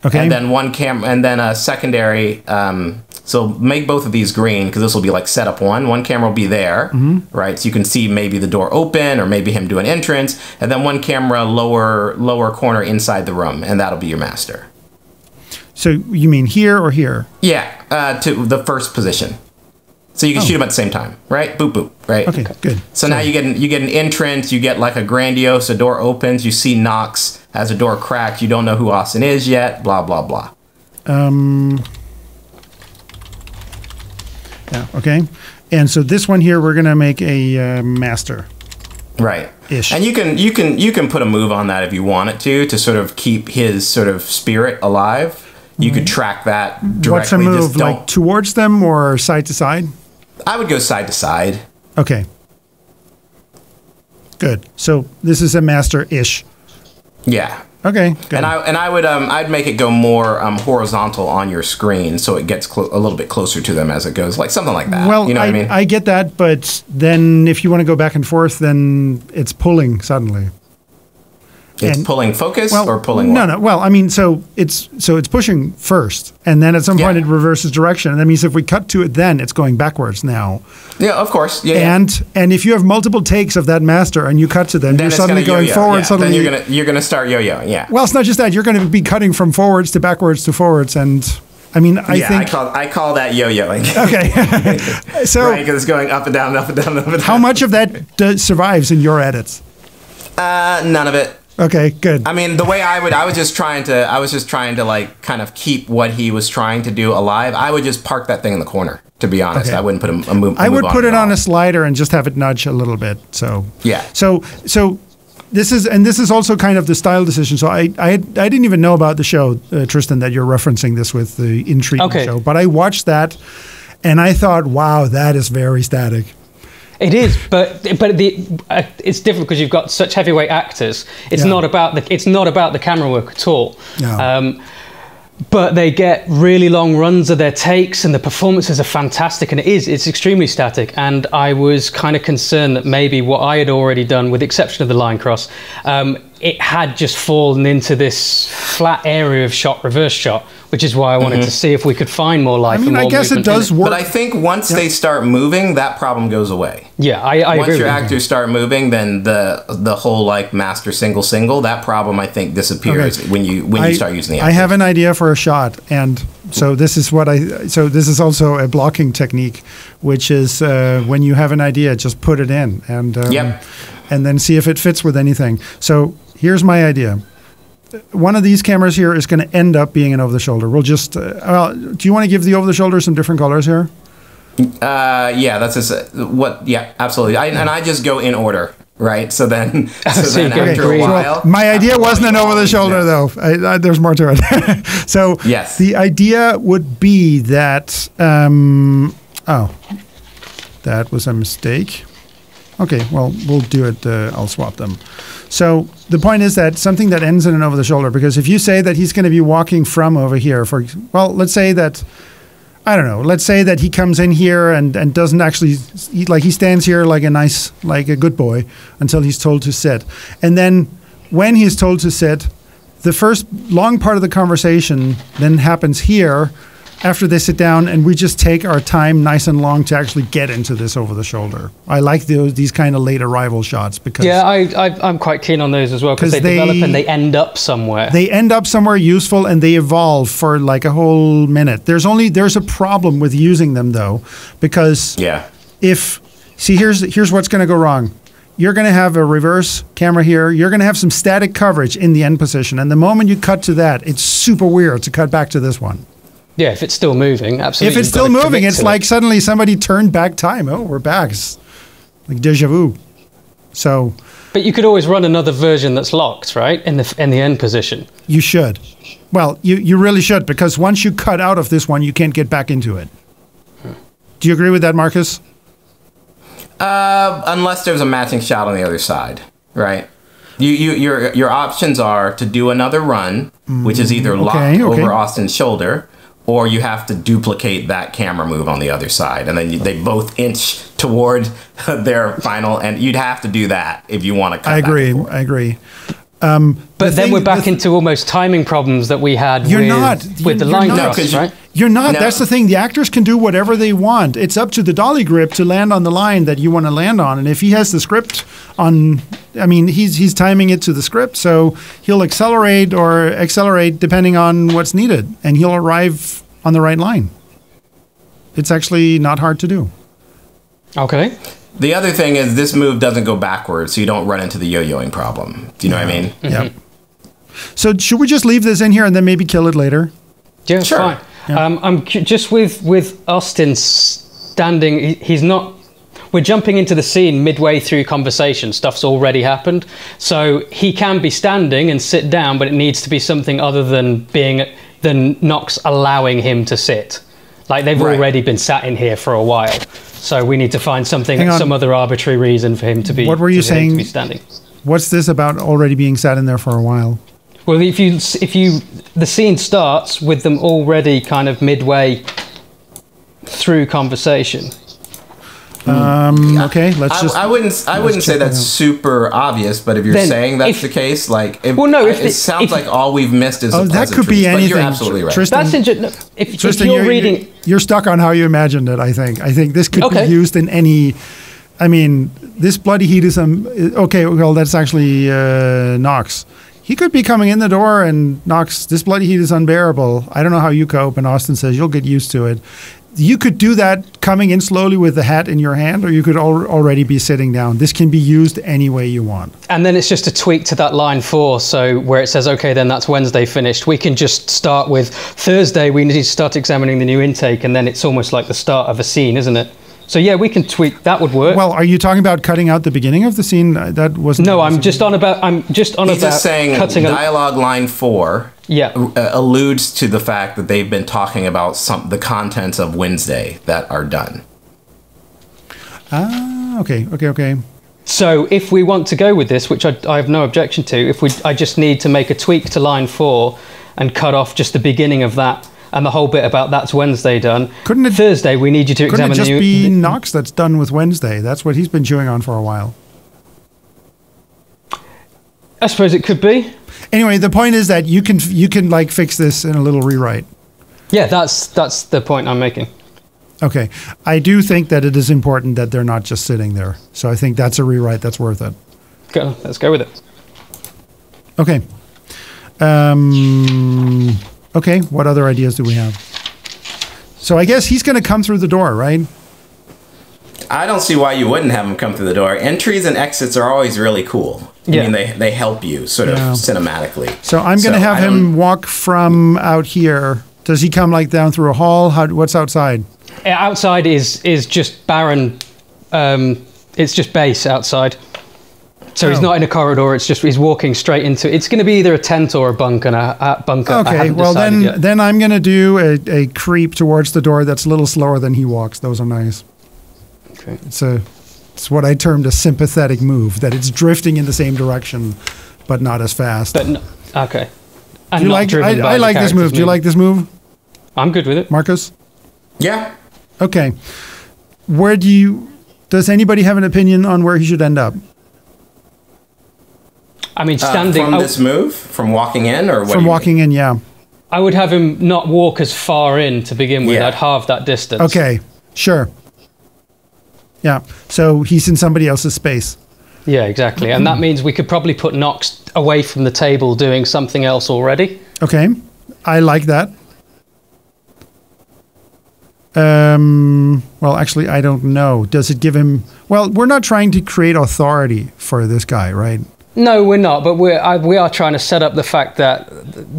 okay. and then one cam, and then a secondary. Um, so make both of these green because this will be like setup one. One camera will be there, Mm-hmm. right? So you can see maybe the door open, or maybe him do an entrance, and then one camera lower lower corner inside the room, and that'll be your master. so you mean here or here? Yeah, uh, to the first position. So you can shoot them at the same time, right? Boop boop, right? Oh. Okay. Good. So now you get an, you get an entrance, you get like a grandiose, a door opens, you see Knox as a door cracks, you don't know who Austin is yet, blah blah blah. Um. Yeah. Okay. And so this one here, we're gonna make a uh, master. Right. Ish. And you can you can you can put a move on that if you want it to to sort of keep his sort of spirit alive. You could track that directly. What's a move? Like towards them or side to side? I would go side to side. Okay. Good. So this is a master ish. Yeah. Okay. Good. And I and I would um I'd make it go more um horizontal on your screen so it gets clo- a little bit closer to them as it goes, like something like that. well, you know I, what I mean? I get that, but then if you want to go back and forth, then it's pulling suddenly. It's and- pulling focus Well, or pulling. no, what? no. Well, I mean, so it's so it's pushing first, and then at some point it reverses direction, and that means if we cut to it, then it's going backwards now. Yeah, of course. Yeah. yeah. And and if you have multiple takes of that master and you cut to them, then you're suddenly going yo-yo. forward. Yeah. Suddenly, then you're gonna you're gonna start yo-yo. Yeah. well, it's not just that you're going to be cutting from forwards to backwards to forwards, and I mean, I yeah, think I call I call that yo-yoing. okay. so right, because it's going up and down, up and down, up and down. how much of that survives in your edits? Uh, none of it. Okay, good. I mean, the way I would, I was just trying to, I was just trying to like kind of keep what he was trying to do alive. I would just park that thing in the corner. To be honest, Okay. I wouldn't put a, a move. I would put it on a a slider and just have it nudge a little bit. So Yeah. So so this is and this is also kind of the style decision. So I I, I didn't even know about the show, uh, Tristan, that you're referencing this with the intrigue treatment Okay. show. But I watched that, and I thought, wow, that is very static. It is, but but the uh, it's different because you've got such heavyweight actors. It's Yeah. not about the it's not about the camera work at all. No. Um, but they get really long runs of their takes, and the performances are fantastic. And it is it's extremely static. And I was kind of concerned that maybe what I had already done, with the exception of the line cross, um, it had just fallen into this flat area of shot reverse shot, which is why I wanted to see if we could find more life. I mean, and I guess it movement in does work. But I think once they start moving, that problem goes away. Yeah, I, I once agree. your with you. actors start moving, then the the whole like master single single that problem I think disappears Okay. when you when I, you start using the. Actors. I have an idea for a shot, and so this is what I. So this is also a blocking technique, which is uh, when you have an idea, just put it in, and um, Yep. and then see if it fits with anything. So here's my idea. One of these cameras here is going to end up being an over the shoulder. We'll just. Uh, well, do you want to give the over the shoulder some different colors here? Uh, yeah, that's just uh, what. Yeah, absolutely. I, and I just go in order, right? So then, so So then go after green. a So while, My idea wasn't an over the shoulder yeah. though. I, I, there's more to it. so Yes. the idea would be that. Um, oh, that was a mistake. Okay, well we'll do it. Uh, I'll swap them. So the point is that something that ends in an over the shoulder. Because if you say that he's going to be walking from over here, for well, let's say that. I don't know. Let's say that he comes in here and, and doesn't actually he, like he stands here like a nice like a good boy until he's told to sit, and then when he's told to sit, the first long part of the conversation then happens here after they sit down and we just take our time nice and long to actually get into this over the shoulder. I like those these kind of late arrival shots because Yeah, I, I, I'm quite keen on those as well because they, develop and they end up somewhere. they end up somewhere useful and they evolve for like a whole minute. There's only there's a problem with using them though because Yeah. if see here's here's what's going to go wrong you're going to have a reverse camera here you're going to have some static coverage in the end position and the moment you cut to that it's super weird to cut back to this one yeah, if it's still moving, absolutely. if it's still moving it's like it. suddenly somebody turned back time oh we're back it's like deja vu so But you could always run another version that's locked, right? In the in the end position. you should well you, you really should because once you cut out of this one you can't get back into it do you agree with that marcus Uh, unless there's a matching shot on the other side, right? You, you, your, your options are to do another run, which is either locked okay, okay. over Austin's shoulder, or you have to duplicate that camera move on the other side, and then you, they both inch toward their final. And you'd have to do that if you want to. Cut i agree and i agree um, But The then thing- we're back the- into almost timing problems that we had You're with, not. with the You're line not. No, cross, 'cause you- right? You're not. No. That's the thing. The actors can do whatever they want. It's up to the dolly grip to land on the line that you want to land on. And if he has the script on, I mean, he's he's timing it to the script, so he'll accelerate or accelerate depending on what's needed, and he'll arrive on the right line. It's actually not hard to do. Okay. The other thing is this move doesn't go backwards, so you don't run into the yo-yoing problem. Do you know what I mean? Yeah. So should we just leave this in here and then maybe kill it later? Yeah, Sure. fine. Um, I'm cu- just with with Austin standing. he- He's not. We're jumping into the scene midway through conversation. Stuff's already happened, so he can be standing and sit down, but it needs to be something other than being than Knox allowing him to sit. Like they've Right. already been sat in here for a while, so we need to find something, some other arbitrary reason for him to be. What were you him to saying? be standing. What's this about already being sat in there for a while? Well, if you if you the scene starts with them already kind of midway through conversation. Um, okay, let's I, just. I wouldn't. I wouldn't say that's out. super obvious, but if you're Then saying that's if- the case, like, it, Well, no, I- if it the- sounds if- like all we've missed is Oh, the that could be pleasantries, but anything. You're absolutely right. Tristan, That's inter- no, if, if Tristan, you're you're, reading. You're stuck on how you imagined it. I think. I think this could Okay. be used in any. I mean, this bloody heat is um. Okay, well, that's actually uh, Knox. he could be coming in the door and knocks. This bloody heat is unbearable. I don't know how you cope. And Austin says you'll get used to it. You could do that coming in slowly with the hat in your hand, or you could al- already be sitting down. This can be used any way you want. And then it's just a tweak to that line four. So where it says, okay, then that's Wednesday finished. We can just start with Thursday. We need to start examining the new intake, and then it's almost like the start of a scene, isn't it? So yeah, we can tweak. That would work. Well, are you talking about cutting out the beginning of the scene? Uh, That wasn't. no, I'm just on about. I'm just on He's about just saying cutting. A, dialogue line four yeah. uh, alludes to the fact that they've been talking about some the contents of Wednesday that are done. Ah, okay, okay, okay. So if we want to go with this, which I, I have no objection to, if we, I just need to make a tweak to line four and cut off just the beginning of that and the whole bit about that's Wednesday done. Couldn't it- Thursday we need you to examine? Couldn't it just the be Knox that's done with Wednesday? That's what he's been chewing on for a while. I suppose it could be. Anyway, the point is that you can you can like fix this in a little rewrite. Yeah, that's that's the point I'm making. Okay, I do think that it is important that they're not just sitting there. So I think that's a rewrite that's worth it. Go, let's go with it. Okay. Um, okay. What other ideas do we have? So I guess he's going to come through the door, right? I don't see why you wouldn't have him come through the door. Entries and exits are always really cool. I Yeah. mean, they, they help you sort of Yeah. cinematically. So I'm going to have I him don't- walk from out here. Does he come like down through a hall? How, what's outside? Uh, Outside is is just barren. Um, it's just base outside. So he's Oh. not in a corridor. It's just he's walking straight into. It's going to be either a tent or a bunk And a, a bunker. Okay. haven't Well, then yet. then I'm going to do a, a creep towards the door that's a little slower than he walks. Those are nice. Okay. It's a it's what I termed a sympathetic move. That it's drifting in the same direction, but not as fast. But no, okay. And do you like? I, I like this character's move. Do you like this move, I'm good with it. Marcus? Yeah. Okay. Where do you? Does anybody have an opinion on where he should end up? I mean, Uh, standing. from I, this move, from walking in, or what? From you walking in, yeah. I would have him not walk as far in to begin with. Yeah. I'd halve that distance. Okay, sure. Yeah. So he's in somebody else's space. Yeah, exactly. And that means we could probably put Knox away from the table doing something else already. Okay, I like that. Um. Well, actually, I don't know. Does it give him? Well, we're not trying to create authority for this guy, right? No, we're not. But we're I, we are trying to set up the fact that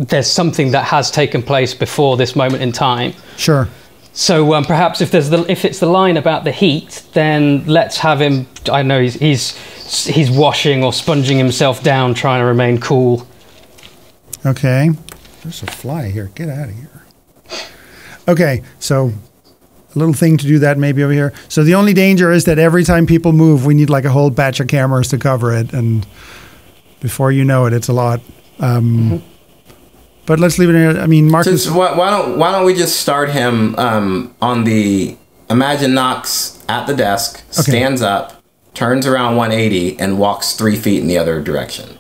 there's something that has taken place before this moment in time. Sure. So um, perhaps if there's the if it's the line about the heat, then let's have him. I know he's he's he's washing or sponging himself down, trying to remain cool. Okay. There's a fly here. Get out of here. Okay, so a little thing to do that maybe over here. So the only danger is that every time people move, we need like a whole batch of cameras to cover it, and before you know it, it's a lot. Um, But let's leave it here. I mean, Marcus. Just why, why don't why don't we just start him um, on the imagine Knox at the desk, stands up, turns around 180, and walks three feet in the other direction.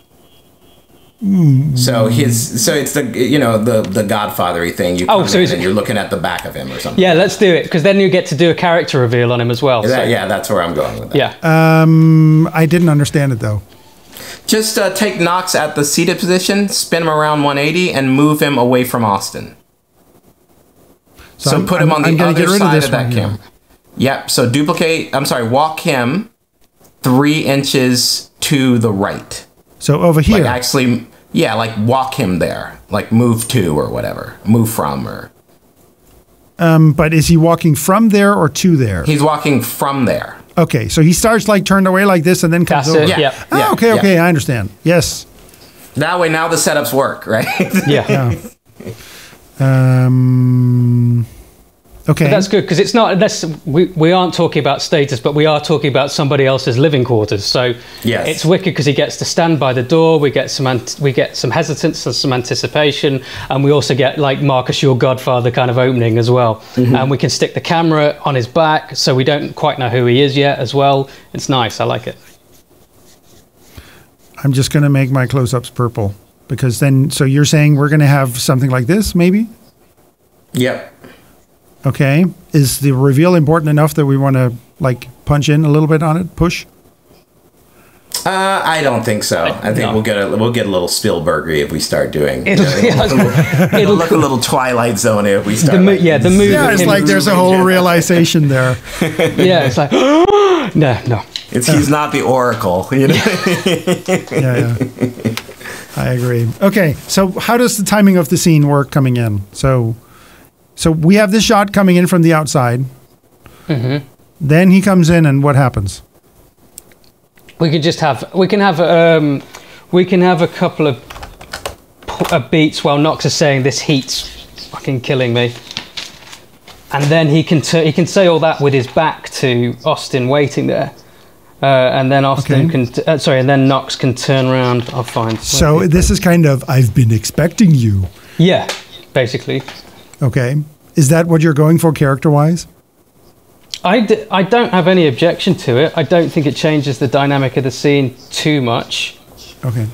Hmm. So his so it's the you know the the Godfathery thing. You oh, so in and you're looking at the back of him or something. Yeah, let's do it because then you get to do a character reveal on him as well. Is so- that- yeah, that's where I'm going with that. yeah. Um, I didn't understand it though. Just uh, take Knox at the seated position, spin him around 180, and move him away from Austin. So, I'm- put him I'm- on the I'm gonna other rid of side of, that one camera. Yep. So duplicate. I'm sorry. Walk him three inches to the right. So over here. Like actually, yeah, like walk him there. Like move to or whatever. Move from or um, but is he walking from there or to there? he's walking from there. Okay, so he starts like turned away like this and then comes That's over. it. Yeah. Yeah. Oh, yeah, okay, yeah. okay, I understand. Yes. That way, now the setups work, right? Yeah. Yeah. Um. Okay. But that's good because it's not unless we, we aren't talking about status, but we are talking about somebody else's living quarters. So Yes. it's wicked because he gets to stand by the door. We get some ant- we get some hesitance and some anticipation, and we also get like Marcus, your Godfather kind of opening as well. Mm-hmm. And we can stick the camera on his back, so we don't quite know who he is yet as well. It's nice. I like it. I'm just going to make my close-ups purple because then. So you're saying we're going to have something like this, maybe? yep. Okay. Is the reveal important enough that we want to like punch in a little bit on it? Push. Uh, I don't think so. I think no. we'll get a we'll get a little Spielbergery if we start doing. It'll, you know, yeah, I was it'll it'll- look a little Twilight Zone if we start. the mo- like, yeah, the movie. Yeah, it's him- like there's a whole realization there. yeah, it's like no, no. It's he's not the Oracle. You know. Yeah, yeah. I agree. Okay, so how does the timing of the scene work coming in? So, so we have this shot coming in from the outside. Mm-hmm. Then he comes in, and what happens? We could just have we can have um, we can have a couple of p- beats while Knox is saying this heat's fucking killing me, and then he can he can say all that with his back to Austin waiting there, uh, and then Austin Okay. can t- uh, sorry, and then Knox can turn around. I'll find. So this is kind of I've been expecting you. yeah, basically. Okay, is that what you're going for character-wise? I, d- I don't have any objection to it. I don't think it changes the dynamic of the scene too much. Okay.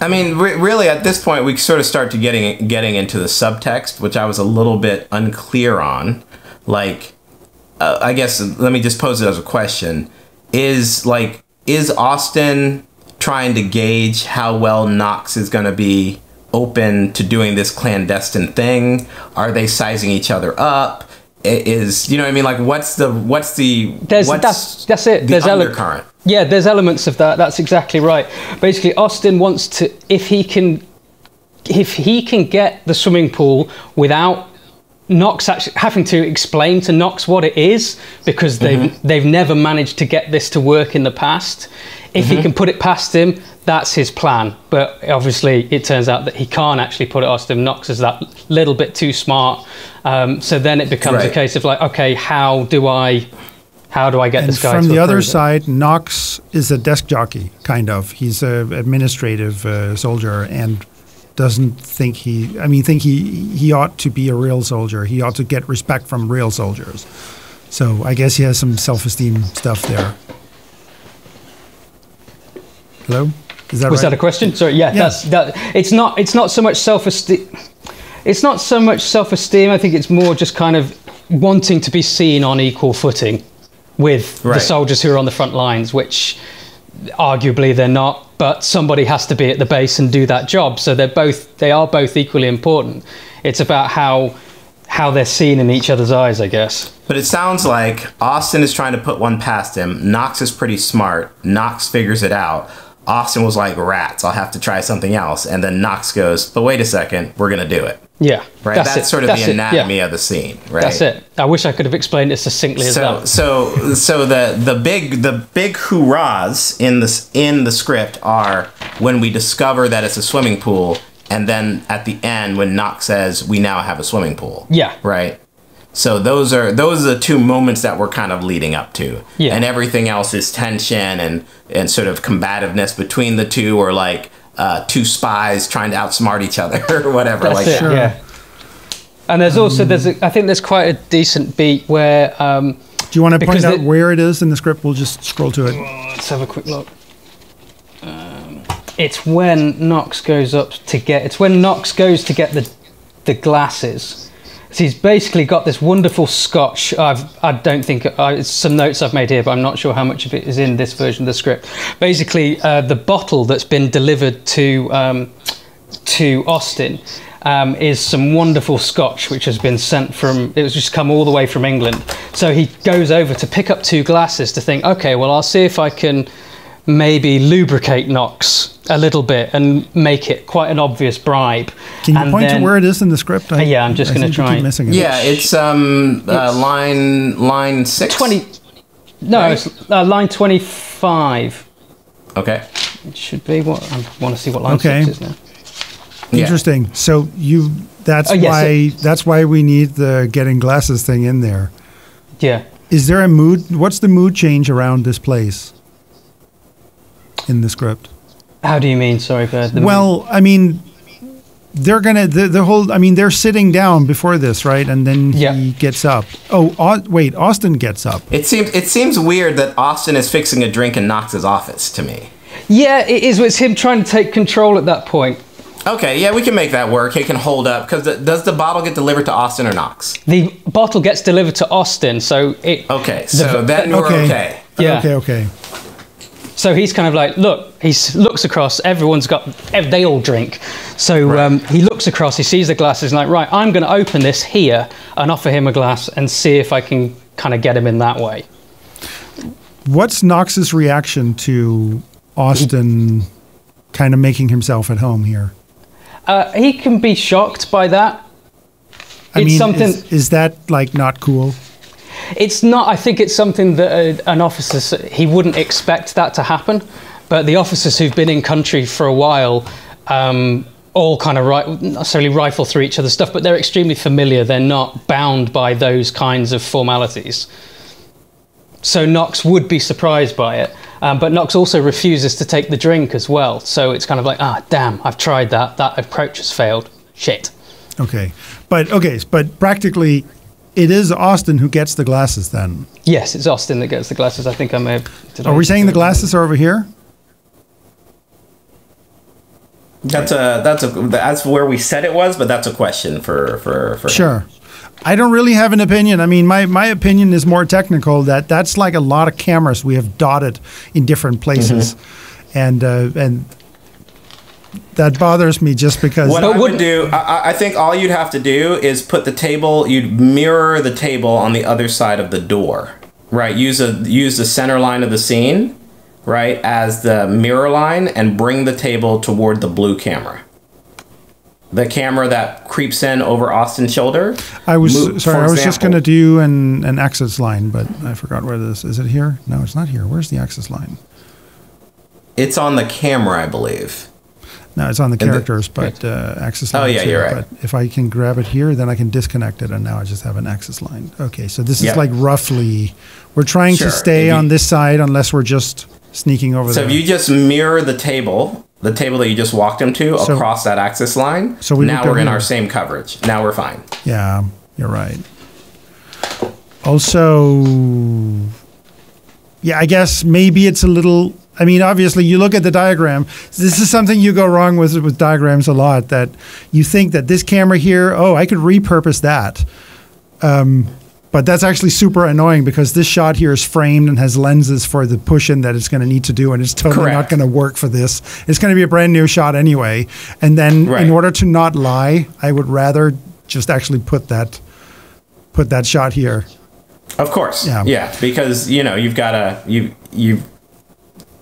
I mean, re- really, at this point, we sort of start to getting getting into the subtext, which I was a little bit unclear on. Like, uh, I guess let me just pose it as a question: Is like is Austin trying to gauge how well Knox is going to be open to doing this clandestine thing? Are they sizing each other up? I- Is you know what I mean? Like, what's the what's the There's what's that's that's it. the There's ele- undercurrent? Yeah, there's elements of that. That's exactly right. Basically, Austin wants to if he can if he can get the swimming pool without Knox actually having to explain to Knox what it is because they've Mm-hmm. they've never managed to get this to work in the past. If Mm-hmm. he can put it past him, that's his plan. But obviously, it turns out that he can't actually put it past him. Knox is that little bit too smart. Um, so then it becomes a case of like, okay, how do I, how do I get And this guy from to the other approve it? side, Knox is a desk jockey, kind of. He's an administrative uh, soldier and doesn't think he. I mean, think he he ought to be a real soldier. He ought to get respect from real soldiers. So I guess he has some self-esteem stuff there. Hello, is that Was right? that a question? Sorry, yeah, Yes. that's that. It's not. It's not so much self-esteem. It's not so much self-esteem. I think it's more just kind of wanting to be seen on equal footing with the soldiers who are on the front lines, which arguably they're not. But somebody has to be at the base and do that job. So they're both. They are both equally important. It's about how how they're seen in each other's eyes, I guess. But it sounds like Austin is trying to put one past him. Knox is pretty smart. Knox figures it out. Austin was like, rats, I'll have to try something else. And then Knox goes, but wait a second, we're going to do it. Yeah, Right? That's, That's, sort of That's the it, yeah. anatomy of the scene, right? That's it. I wish I could have explained it succinctly as So, that. so, so the the big the big hoorahs in this in the script are when we discover that it's a swimming pool, and then at the end when Knox says we now have a swimming pool. Yeah. Right. So those are those are the two moments that we're kind of leading up to. Yeah. And everything else is tension and and sort of combativeness between the two, or like uh, two spies trying to outsmart each other or whatever. That's like it. that. Yeah. And there's also there's a, I think there's quite a decent beat where um, Do you want to point out they- where it is in the script? We'll just scroll to it. let's have a quick look. Um, it's when Knox goes up to get. It's when Knox goes to get the the glasses. He's basically got this wonderful Scotch. I've, I don't think uh, some notes I've made here, but I'm not sure how much of it is in this version of the script. Basically, uh, the bottle that's been delivered to um, to Austin um, is some wonderful Scotch, which has been sent from. It was just come all the way from England. So he goes over to pick up two glasses to think, okay, well, I'll see if I can maybe lubricate Knox a little bit and make it quite an obvious bribe. Can you And point then- to where it is in the script? I, Yeah, I'm just gonna seem to try. Keep missing it. Yeah, it's um uh, line line six. 20. No, Right. it's uh, line 25. Okay. It should be what I want to see what line Okay. six is now. Yeah. Interesting. So you that's Oh, yes, why that's why we need the getting glasses thing in there. Yeah. Is there a mood what's the mood change around this place in the script? How do you mean? Sorry, Bird. The- well, I mean they're gonna the, the whole I mean they're sitting down before this, right? And then Yeah. he gets up. Oh, Au- wait, Austin gets up. It seems it seems weird that Austin is fixing a drink in Knox's office to me. Yeah, it is. It's him trying to take control at that point. Okay, yeah, we can make that work. It can hold up because does the bottle get delivered to Austin or Knox? The bottle gets delivered to Austin, so it. Okay, so then we're Okay. okay. Yeah. Okay, okay. So he's kind of like, look, he looks across, everyone's got, they all drink. So Right. um, he looks across, he sees the glasses, and like, right, I'm going to open this here and offer him a glass and see if I can kind of get him in that way. What's Knox's reaction to Austin kind of making himself at home here? Uh, he can be shocked by that. I It's mean, something- is, is that like not cool? It's not. I think it's something that an officer he wouldn't expect that to happen, but the officers who've been in country for a while. Um, all kind of not necessarily rifle through each other's stuff, but they're extremely familiar. They're not bound by those kinds of formalities. So Knox would be surprised by it, um, but Knox also refuses to take the drink as well. So it's kind of like, ah, damn, I've tried that. That approach has failed. Shit. Okay, but okay, but practically, it is Austin who gets the glasses. Then Yes, it's Austin that gets the glasses. I think I may have. did are I- we saying the glasses are over here? That's a that's a that's where we said it was, but that's a question for for for. him. Sure. I don't really have an opinion. I mean, my, my opinion is more technical. That that's like a lot of cameras we have dotted in different places, Mm-hmm. and uh, and that bothers me just because. What But I would would- do, I, I- I think all you'd have to do is put the table. You'd mirror the table on the other side of the door, right? Use a use the center line of the scene, right, as the mirror line, and bring the table toward the blue camera. The camera that creeps in over Austin's shoulder. I was Mo- sorry. I was just going to do an an axis line, but I forgot where this is. It here? No, it's not here. Where's the axis line? It's on the camera, I believe. No, it's on the the- characters, but uh, axis line. Oh, yeah, too. you're right. But if I can grab it here, then I can disconnect it, and now I just have an axis line. Okay, so this is Yeah. like roughly. We're trying Sure, to stay you- on this side unless we're just sneaking over So there. if you just mirror the table, the table that you just walked him to, So- across that axis line, So we now we're in here. our same coverage. Now we're fine. Yeah, you're right. Also, yeah, I guess maybe it's a little. I mean, obviously, you look at the diagram. This is something you go wrong with with diagrams a lot. That you think that this camera here, oh, I could repurpose that. Um, but that's actually super annoying because this shot here is framed and has lenses for the push in that it's going to need to do, and it's totally not going to work for this. It's going to be a brand new shot anyway. And then, Right. in order to not lie, I would rather just actually put that put that shot here. Of course. Yeah. Yeah. because you know you've got a you you.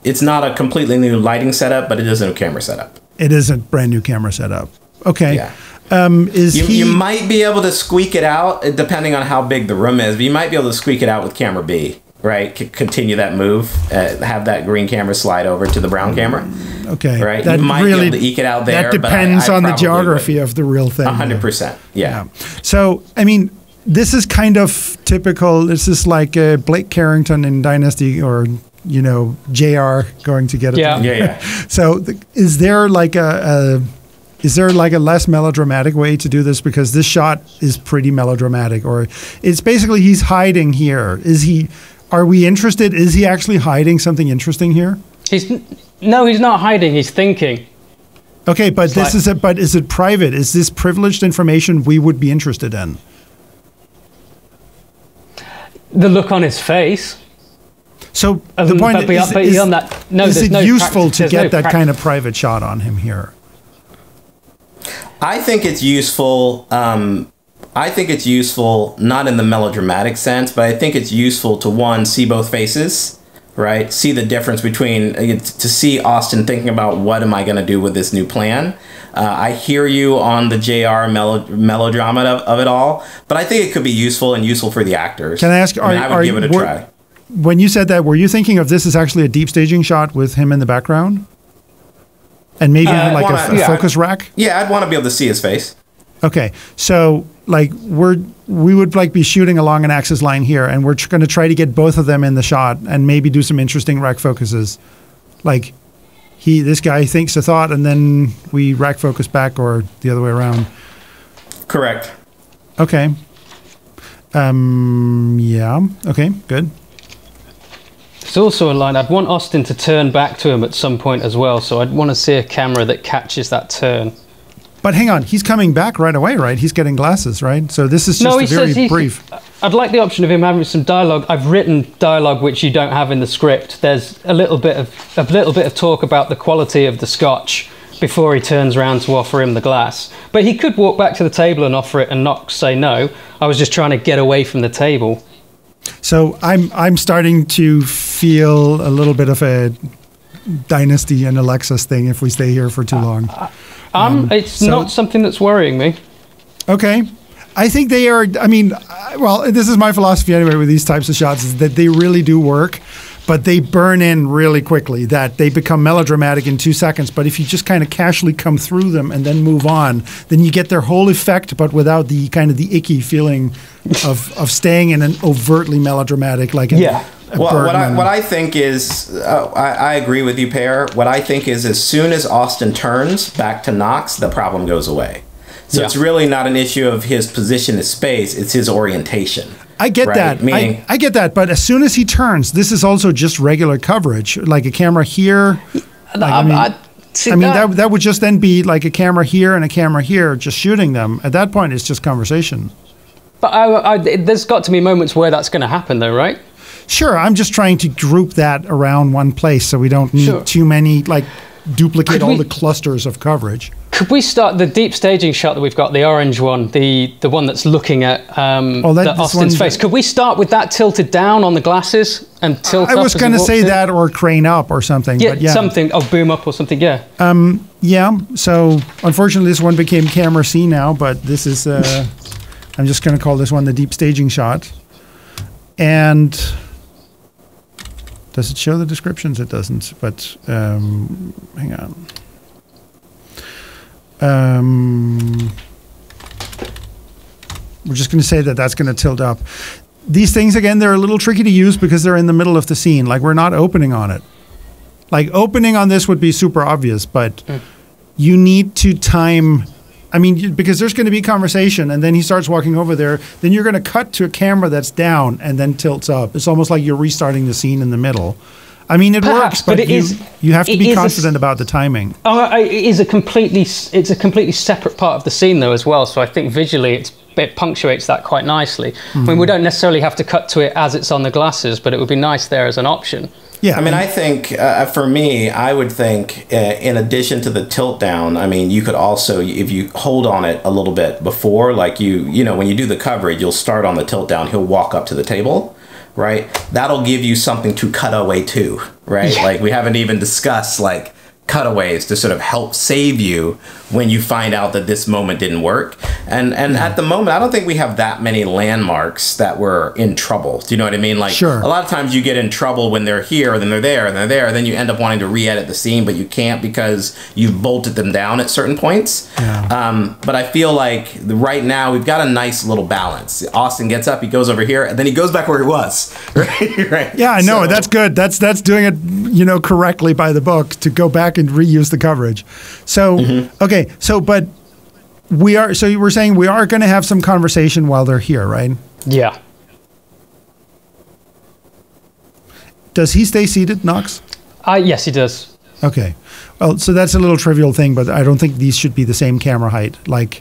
It's not a completely new lighting setup, but it is a new camera setup. It is a brand new camera setup. Okay. Yeah. Um, is You, he? you might be able to squeak it out uh, depending on how big the room is, but you might be able to squeak it out with camera B, right? C- continue that move, uh, have that green camera slide over to the brown camera. okay. right, you might be able to eke it out there, That but I- depends I on the geography wouldn't. of the real thing. Hundred percent. Yeah. Yeah. So, I mean, this is kind of typical. This is like uh, Blake Carrington in Dynasty or, you know, JR going to get it. Yeah. done. Yeah. Yeah. So, th- is there like a, a is there like a less melodramatic way to do this because this shot is pretty melodramatic or it's basically he's hiding here. Is he are we interested is he actually hiding something interesting here? He's no, he's not hiding. He's thinking. Okay, but this like- is it but is it private? Is this privileged information we would be interested in? The look on his face. So Um, the point but is, but is, that, no, is it no useful practi- to get no that prac- kind of private shot on him here? I think it's useful. Um, I think it's useful not in the melodramatic sense, but I think it's useful to one see both faces, right? See the difference between uh, to see Austin thinking about what am I going to do with this new plan. Uh, I hear you on the Jr. Melo- melodrama of, of it all, but I think it could be useful and useful for the actors. Can I ask, mean, are- I would are give it a were- try. When you said that, were you thinking of this as actually a deep staging shot with him in the background? And maybe Uh, like wanna- a, a yeah. focus rack? Yeah, I'd want to be able to see his face. Okay, so like we're we would like be shooting along an axis line here, and we're tr- going to try to get both of them in the shot, and maybe do some interesting rack focuses, like he this guy thinks a thought, and then we rack focus back, or the other way around. Correct. Okay. Um. Yeah. Okay. Good. There's also a line. I'd want Austin to turn back to him at some point as well. So I'd want to see a camera that catches that turn. But hang on, he's coming back right away, right? He's getting glasses, right? So this is just no, very says he, brief. I'd like the option of him having some dialogue. I've written dialogue which you don't have in the script. There's a little bit of a little bit of talk about the quality of the scotch before he turns around to offer him the glass. But he could walk back to the table and offer it and not say no. I was just trying to get away from the table. So I'm I'm starting to feel a little bit of a Dynasty and Alexis thing if we stay here for too long. Uh, uh, um, um, it's so- not something that's worrying me. Okay. I think they are. I mean, uh, well, this is my philosophy anyway with these types of shots is that they really do work, but they burn in really quickly. That they become melodramatic in two seconds. But if you just kind of casually come through them and then move on, then you get their whole effect, but without the kind of the icky feeling of of staying in an overtly melodramatic, like a, Yeah. a Well, what I, what I think is, uh, I, I agree with you, Per. What I think is, as soon as Austin turns back to Knox, the problem goes away. So Yeah. it's really not an issue of his position in space; it's his orientation. I get right? that. Meaning, I, I get that. But as soon as he turns, this is also just regular coverage, like a camera here. Like, I Um, mean, I- see, I mean that- that that would just then be like a camera here and a camera here, just shooting them. At that point, it's just conversation. But I, I, there's got to be moments where that's going to happen, though, right? Sure, I'm just trying to group that around one place, so we don't need Sure. too many like duplicate all the clusters of coverage. Could we start the deep staging shot that we've got, the orange one, the the one that's looking at um, Oh, that- Austin's face? Could we start with that tilted down on the glasses and tilt I up? was going to say in? that or crane up or something. Yeah, but yeah, something. Oh, boom up or something. Yeah. Yeah. So unfortunately, this one became camera C now, but this is. Uh, I'm just going to call this one the deep staging shot. And does it show the descriptions? It doesn't. But um, hang on. Um, we're just going to say that that's going to tilt up. These things again, they're a little tricky to use because they're in the middle of the scene. Like we're not opening on it. Like opening on this would be super obvious, but you need to time. I mean, because there's going to be conversation, and then he starts walking over there. Then you're going to cut to a camera that's down and then tilts up. It's almost like you're restarting the scene in the middle. I mean, it Perhaps, works, but, but it you, is- you have to be is a confident about the timing. I- it is a completely. It's a completely separate part of the scene, though, as well. So I think visually, it's, it punctuates that quite nicely. I mean, Mm-hmm. we don't necessarily have to cut to it as it's on the glasses, but it would be nice there as an option. Yeah, I mean, I think uh, for me, I would think uh, in addition to the tilt down, I mean, you could also, if you hold on it a little bit before, like you, you know, when you do the coverage, you'll start on the tilt down. He'll walk up to the table, right? That'll give you something to cut away to, right? Like we haven't even discussed like cutaways to sort of help save you when you find out that this moment didn't work. And and at the moment, I don't think we have that many landmarks that we're in trouble. Do you know what I mean? Like Sure. a lot of times you get in trouble when they're here, and then they're there, and they're there, and then you end up wanting to re-edit the scene, but you can't because you've bolted them down at certain points. Yeah. Um, but I feel like right now we've got a nice little balance. Austin gets up, he goes over here, and then he goes back where he was. Right? right. Yeah, I know. So- that's good. That's that's doing it, you know, correctly by the book to go back and reuse the coverage. So, Mm-hmm. okay, so but we are so you were saying we are going to have some conversation while they're here, right? Yeah. Does he stay seated, Knox? Uh, yes, he does. Okay. Well, so that's a little trivial thing, but I don't think these should be the same camera height. Like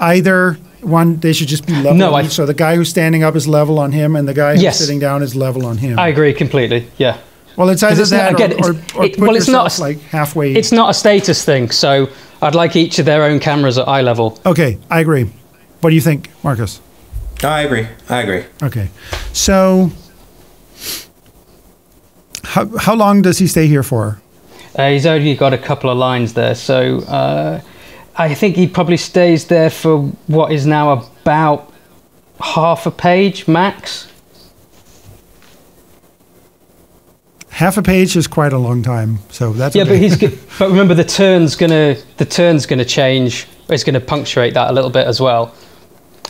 either one, they should just be level. No, I- so the guy who's standing up is level on him, and the guy who's Yes. sitting down is level on him. I agree completely. Yeah. Well, it's either it's not- again, or, or, or it- put well, it's not a- like halfway. It's not a status thing, so I'd like each of their own cameras at eye level. okay, I agree. What do you think, Marcus? I agree. I agree. Okay. So, how, how long does he stay here for? Uh, he's only got a couple of lines there, so uh, I think he probably stays there for what is now about half a page max. Half a page is quite a long time, so that's Yeah, okay. but he's g- but remember the turn's gonna the turn's gonna change. It's gonna punctuate that a little bit as well,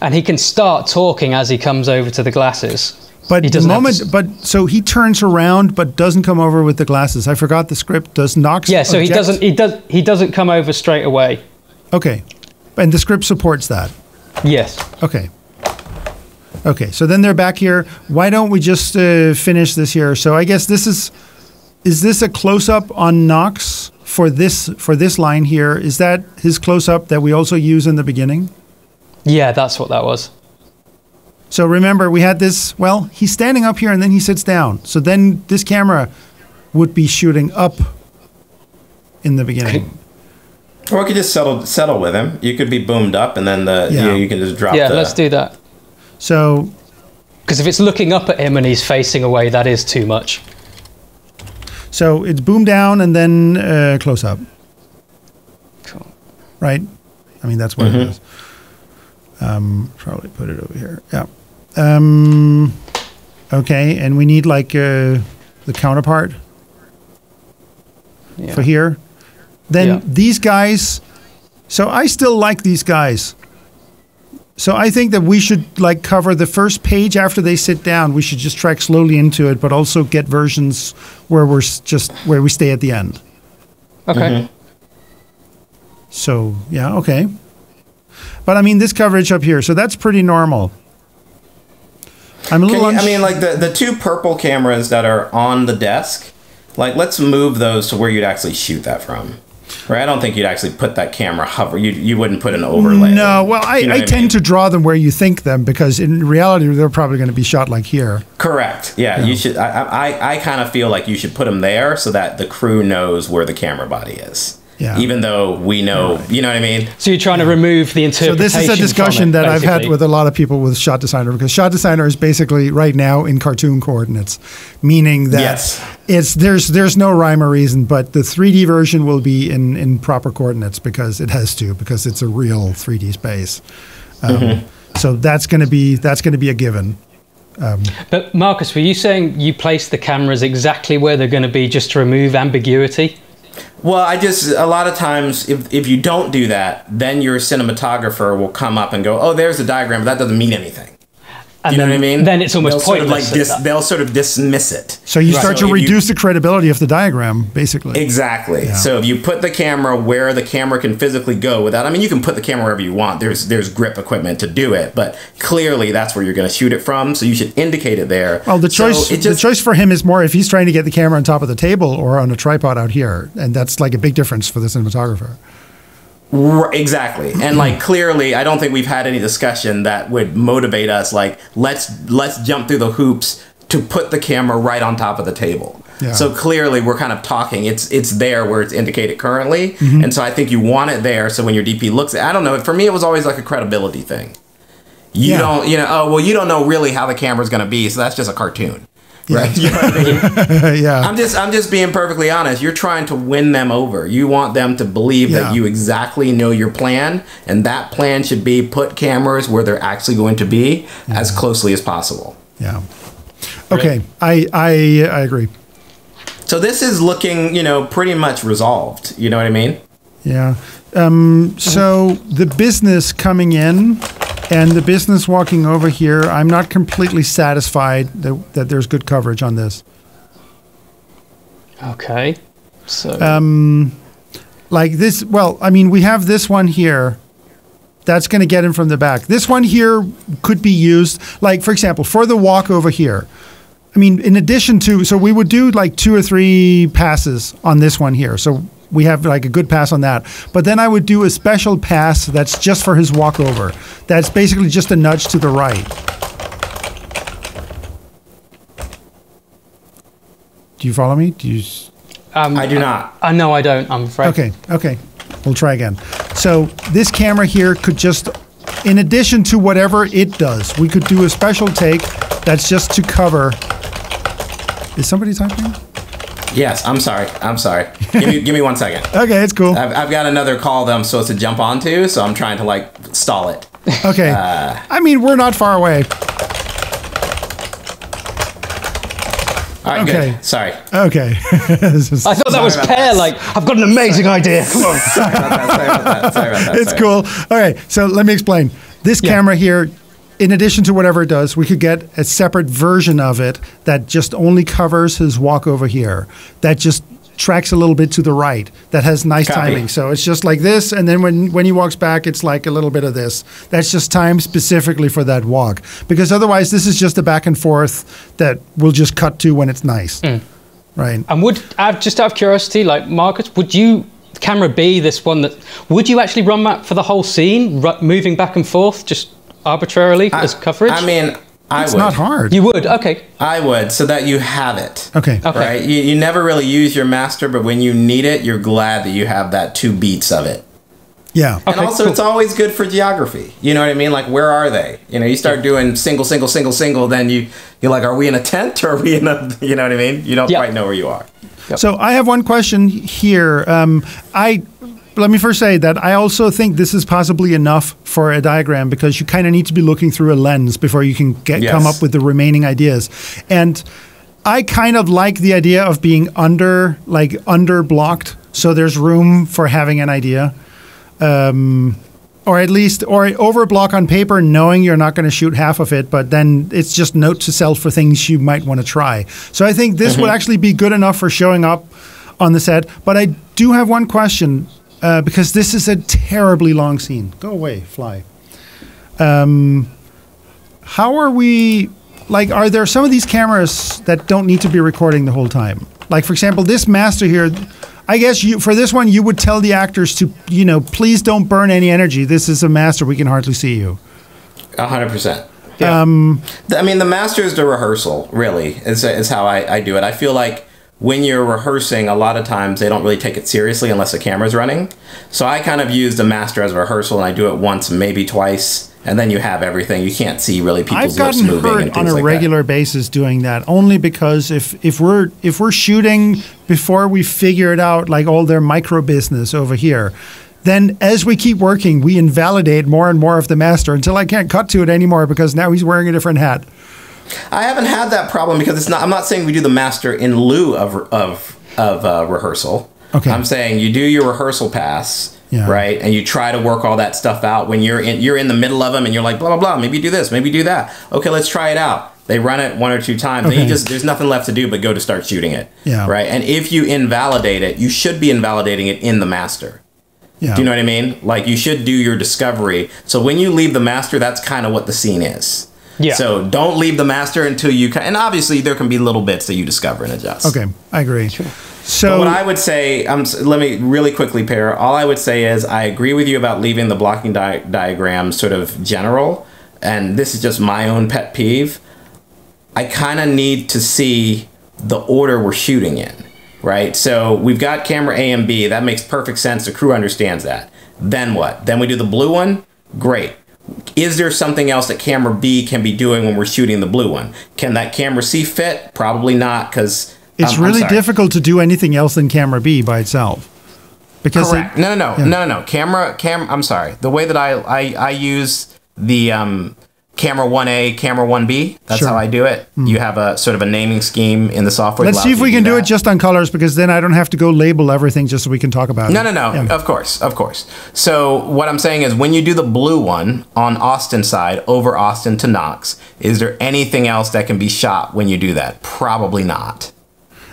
and he can start talking as he comes over to the glasses. But he the doesn't to moment, but so he turns around, but doesn't come over with the glasses. I forgot the script. Does Knox? Yeah, so he doesn't he does he doesn't come over straight away. Okay, and the script supports that. Yes. Okay. Okay, so then they're back here. Why don't we just uh, finish this here? So I guess this is, is this a close up on Knox for this for this line here is that his close up that we also use in the beginning. Yeah, that's what that was. So remember, we had this. Well, he's standing up here and then he sits down. So then this camera would be shooting up in the beginning. Or we could just settle settle with him. You could be boomed up, and then the Yeah. you, you can just drop. Yeah, the, let's do that. So Because if it's looking up at him and he's facing away, that is too much. so it's boom down and then uh, close up, Cool. right? I mean that's what it is. Um, probably put it over here. Yeah. Um, okay, and we need like uh, the counterpart Yeah. for here. Then Yeah. these guys. So I still like these guys. So I think that we should like cover the first page after they sit down. We should just track slowly into it, but also get versions where we're just where we stay at the end. Okay. Mm-hmm. So yeah, okay. But I mean this coverage up here, so that's pretty normal. I'm a little. you, I mean, like the the two purple cameras that are on the desk. Like, let's move those to where you'd actually shoot that from. Right? I don't think you'd actually put that camera hover. You you wouldn't put an overlay. no, well, I, You know I tend mean? to draw them where you think them because in reality they're probably going to be shot like here. Correct. Yeah, you should. I I, I kind of feel like you should put them there so that the crew knows where the camera body is. Yeah. Even though we know, you know what I mean. So you're trying to remove the interpretation. So this is a discussion it, that I've had with a lot of people with Shot Designer because Shot Designer is basically right now in cartoon coordinates, meaning that Yes. it's there's there's no rhyme or reason, but the 3D version will be in in proper coordinates because it has to because it's a real 3D space. Um, Mm-hmm. So that's going to be that's going to be a given. But Marcus, were you saying you place the cameras exactly where they're going to be just to remove ambiguity? Well, I just a lot of times if if you don't do that, then your cinematographer will come up and go, "Oh, there's a diagram, but that doesn't mean anything." And you know then, what I mean? Then it's almost they'll sort of pointless. like dis- they'll sort of dismiss it. So you Right. start So to if you- reduce the credibility of the diagram, basically. Exactly. So if you put the camera where the camera can physically go without I mean you can put the camera wherever you want. There's there's grip equipment to do it, but clearly that's where you're going to shoot it from, so you should indicate it there. Well, the choice it just the choice for him is more if he's trying to get the camera on top of the table or on a tripod out here, and that's like a big difference for the cinematographer. Exactly. And like clearly i don't think we've had any discussion that would motivate us like let's let's jump through the hoops to put the camera right on top of the table. Yeah. so clearly we're kind of talking. It's it's there where it's indicated currently. Mm-hmm. and so i think you want it there. So when your dp looks at i don't know. For me it was always like a credibility thing. You Yeah. don't you know oh well you don't know really how the camera's going to be so that's just a cartoon right you know what I mean? yeah. I'm just I'm just being perfectly honest. You're trying to win them over. You want them to believe Yeah. that you exactly know your plan, and that plan should be put cameras where they're actually going to be as closely as possible. yeah. Okay, I I I agree. So this is looking, you know, pretty much resolved. You know what I mean? Yeah. Um, so the business coming in and the business walking over here, I'm not completely satisfied that, that there's good coverage on this. Okay. So Um, Like this, well, I mean, we have this one here. That's going to get him from the back. This one here could be used, like, for example, for the walk over here. I mean, in addition to, so we would do like two or three passes on this one here. So we have like a good pass on that. But then I would do a special pass that's just for his walkover. That's basically just a nudge to the right. Do you follow me? Do you? um, I do not. I know I don't. I'm afraid. Okay, okay. We'll try again. So this camera here could just, in addition to whatever it does, we could do a special take that's just to cover. Is somebody typing? Yes, I'm sorry. I'm sorry. Give me give me one second. Okay, it's cool. I've, I've got another call that I'm supposed to jump onto, so I'm trying to like stall it. Okay. Uh, I mean, we're not far away. All right, Okay. good. Sorry. Okay. This I thought that was about Per. that. Like, I've got an amazing idea. Come on. Sorry about that. Sorry about that. Sorry about that. it's sorry. cool. All right. so let me explain. This camera here, in addition to whatever it does, we could get a separate version of it that just only covers his walk over here. That just tracks a little bit to the right. That has nice Copy. timing. So it's just like this, and then when when he walks back, it's like a little bit of this. That's just timed specifically for that walk. Because otherwise, this is just a back and forth that we'll just cut to when it's nice. Hmm. Right. And would just out of curiosity, like Marcus, would you camera B this one that would you actually run that for the whole scene, moving back and forth just arbitrarily as coverage? I mean, I It's would. not hard. you would. Okay. I would, so that you have it. okay. Okay. Right? You, you never really use your master, but when you need it, you're glad that you have that two beats of it. Yeah. And Okay, also, cool. it's always good for geography. You know what I mean? Like, where are they? You know, you start doing single, single, single, single, then you you're like, are we in a tent or are we in a? You know what I mean? You don't Yeah. quite know where you are. So I have one question here. Um, I let me first say that I also think this is possibly enough for a diagram because you kind of need to be looking through a lens before you can get Yes. come up with the remaining ideas. And I kind of like the idea of being under like under blocked, so there's room for having an idea. Um, or at least, or over block on paper, knowing you're not going to shoot half of it, but then it's just note to self for things you might want to try. So I think this would actually be good enough for showing up on the set. But I do have one question uh, because this is a terribly long scene. Go away, fly. Um, how are we? Like, are there some of these cameras that don't need to be recording the whole time? Like, for example, this master here. I guess you for this one you would tell the actors to you know please don't burn any energy. This is a master. We can hardly see you. A hundred percent. Um, I mean, the master is the rehearsal. Really, is is how I, I do it. I feel like when you're rehearsing, a lot of times they don't really take it seriously unless the camera's running. So I kind of use the master as a rehearsal, and I do it once, maybe twice, and then you have everything. You can't see really I've people's lips gotten moving and hurt things on a like regular basis doing that only because if if we're if we're shooting before we figured out like oh, all their micro business over here, then as we keep working, we invalidate more and more of the master until I can't cut to it anymore because now he's wearing a different hat. I haven't had that problem because it's not. I'm not saying we do the master in lieu of of of uh, rehearsal. Okay. I'm saying you do your rehearsal pass. Yeah. Right, and you try to work all that stuff out when you're in you're in the middle of them, and you're like blah blah blah. Maybe do this, maybe do that. Okay, let's try it out. They run it one or two times, and Okay. you just there's nothing left to do but go to start shooting it. Yeah. Right, and if you invalidate it, you should be invalidating it in the master. Yeah. Do you know what I mean? Like you should do your discovery. So when you leave the master, that's kind of what the scene is. Yeah. So don't leave the master until you can, and obviously there can be little bits that you discover and adjust. Okay, I agree. So But what I would say, um, let me really quickly pair. All I would say is I agree with you about leaving the blocking di- diagram sort of general, and this is just my own pet peeve. I kind of need to see the order we're shooting in, right? So we've got camera A and B. That makes perfect sense. The crew understands that. Then what? Then we do the blue one. Great. Is there something else that camera B can be doing when we're shooting the blue one? Can that camera C fit? Probably not, because it's really difficult to do anything else than camera B by itself. Because Correct. it- no, no, no, yeah. no, no, no. Camera, cam. I'm sorry. The way that I I, I use the um, camera one A, camera one B. That's Sure. How I do it. Hmm. You have a sort of a naming scheme in the software. let's see if we can do it just on colors because then I don't have to go label everything just so we can talk about it. No, no, no. Yeah. Of course, of course. So what I'm saying is, when you do the blue one on Austin side over Austin to Knox, is there anything else that can be shot when you do that? Probably not.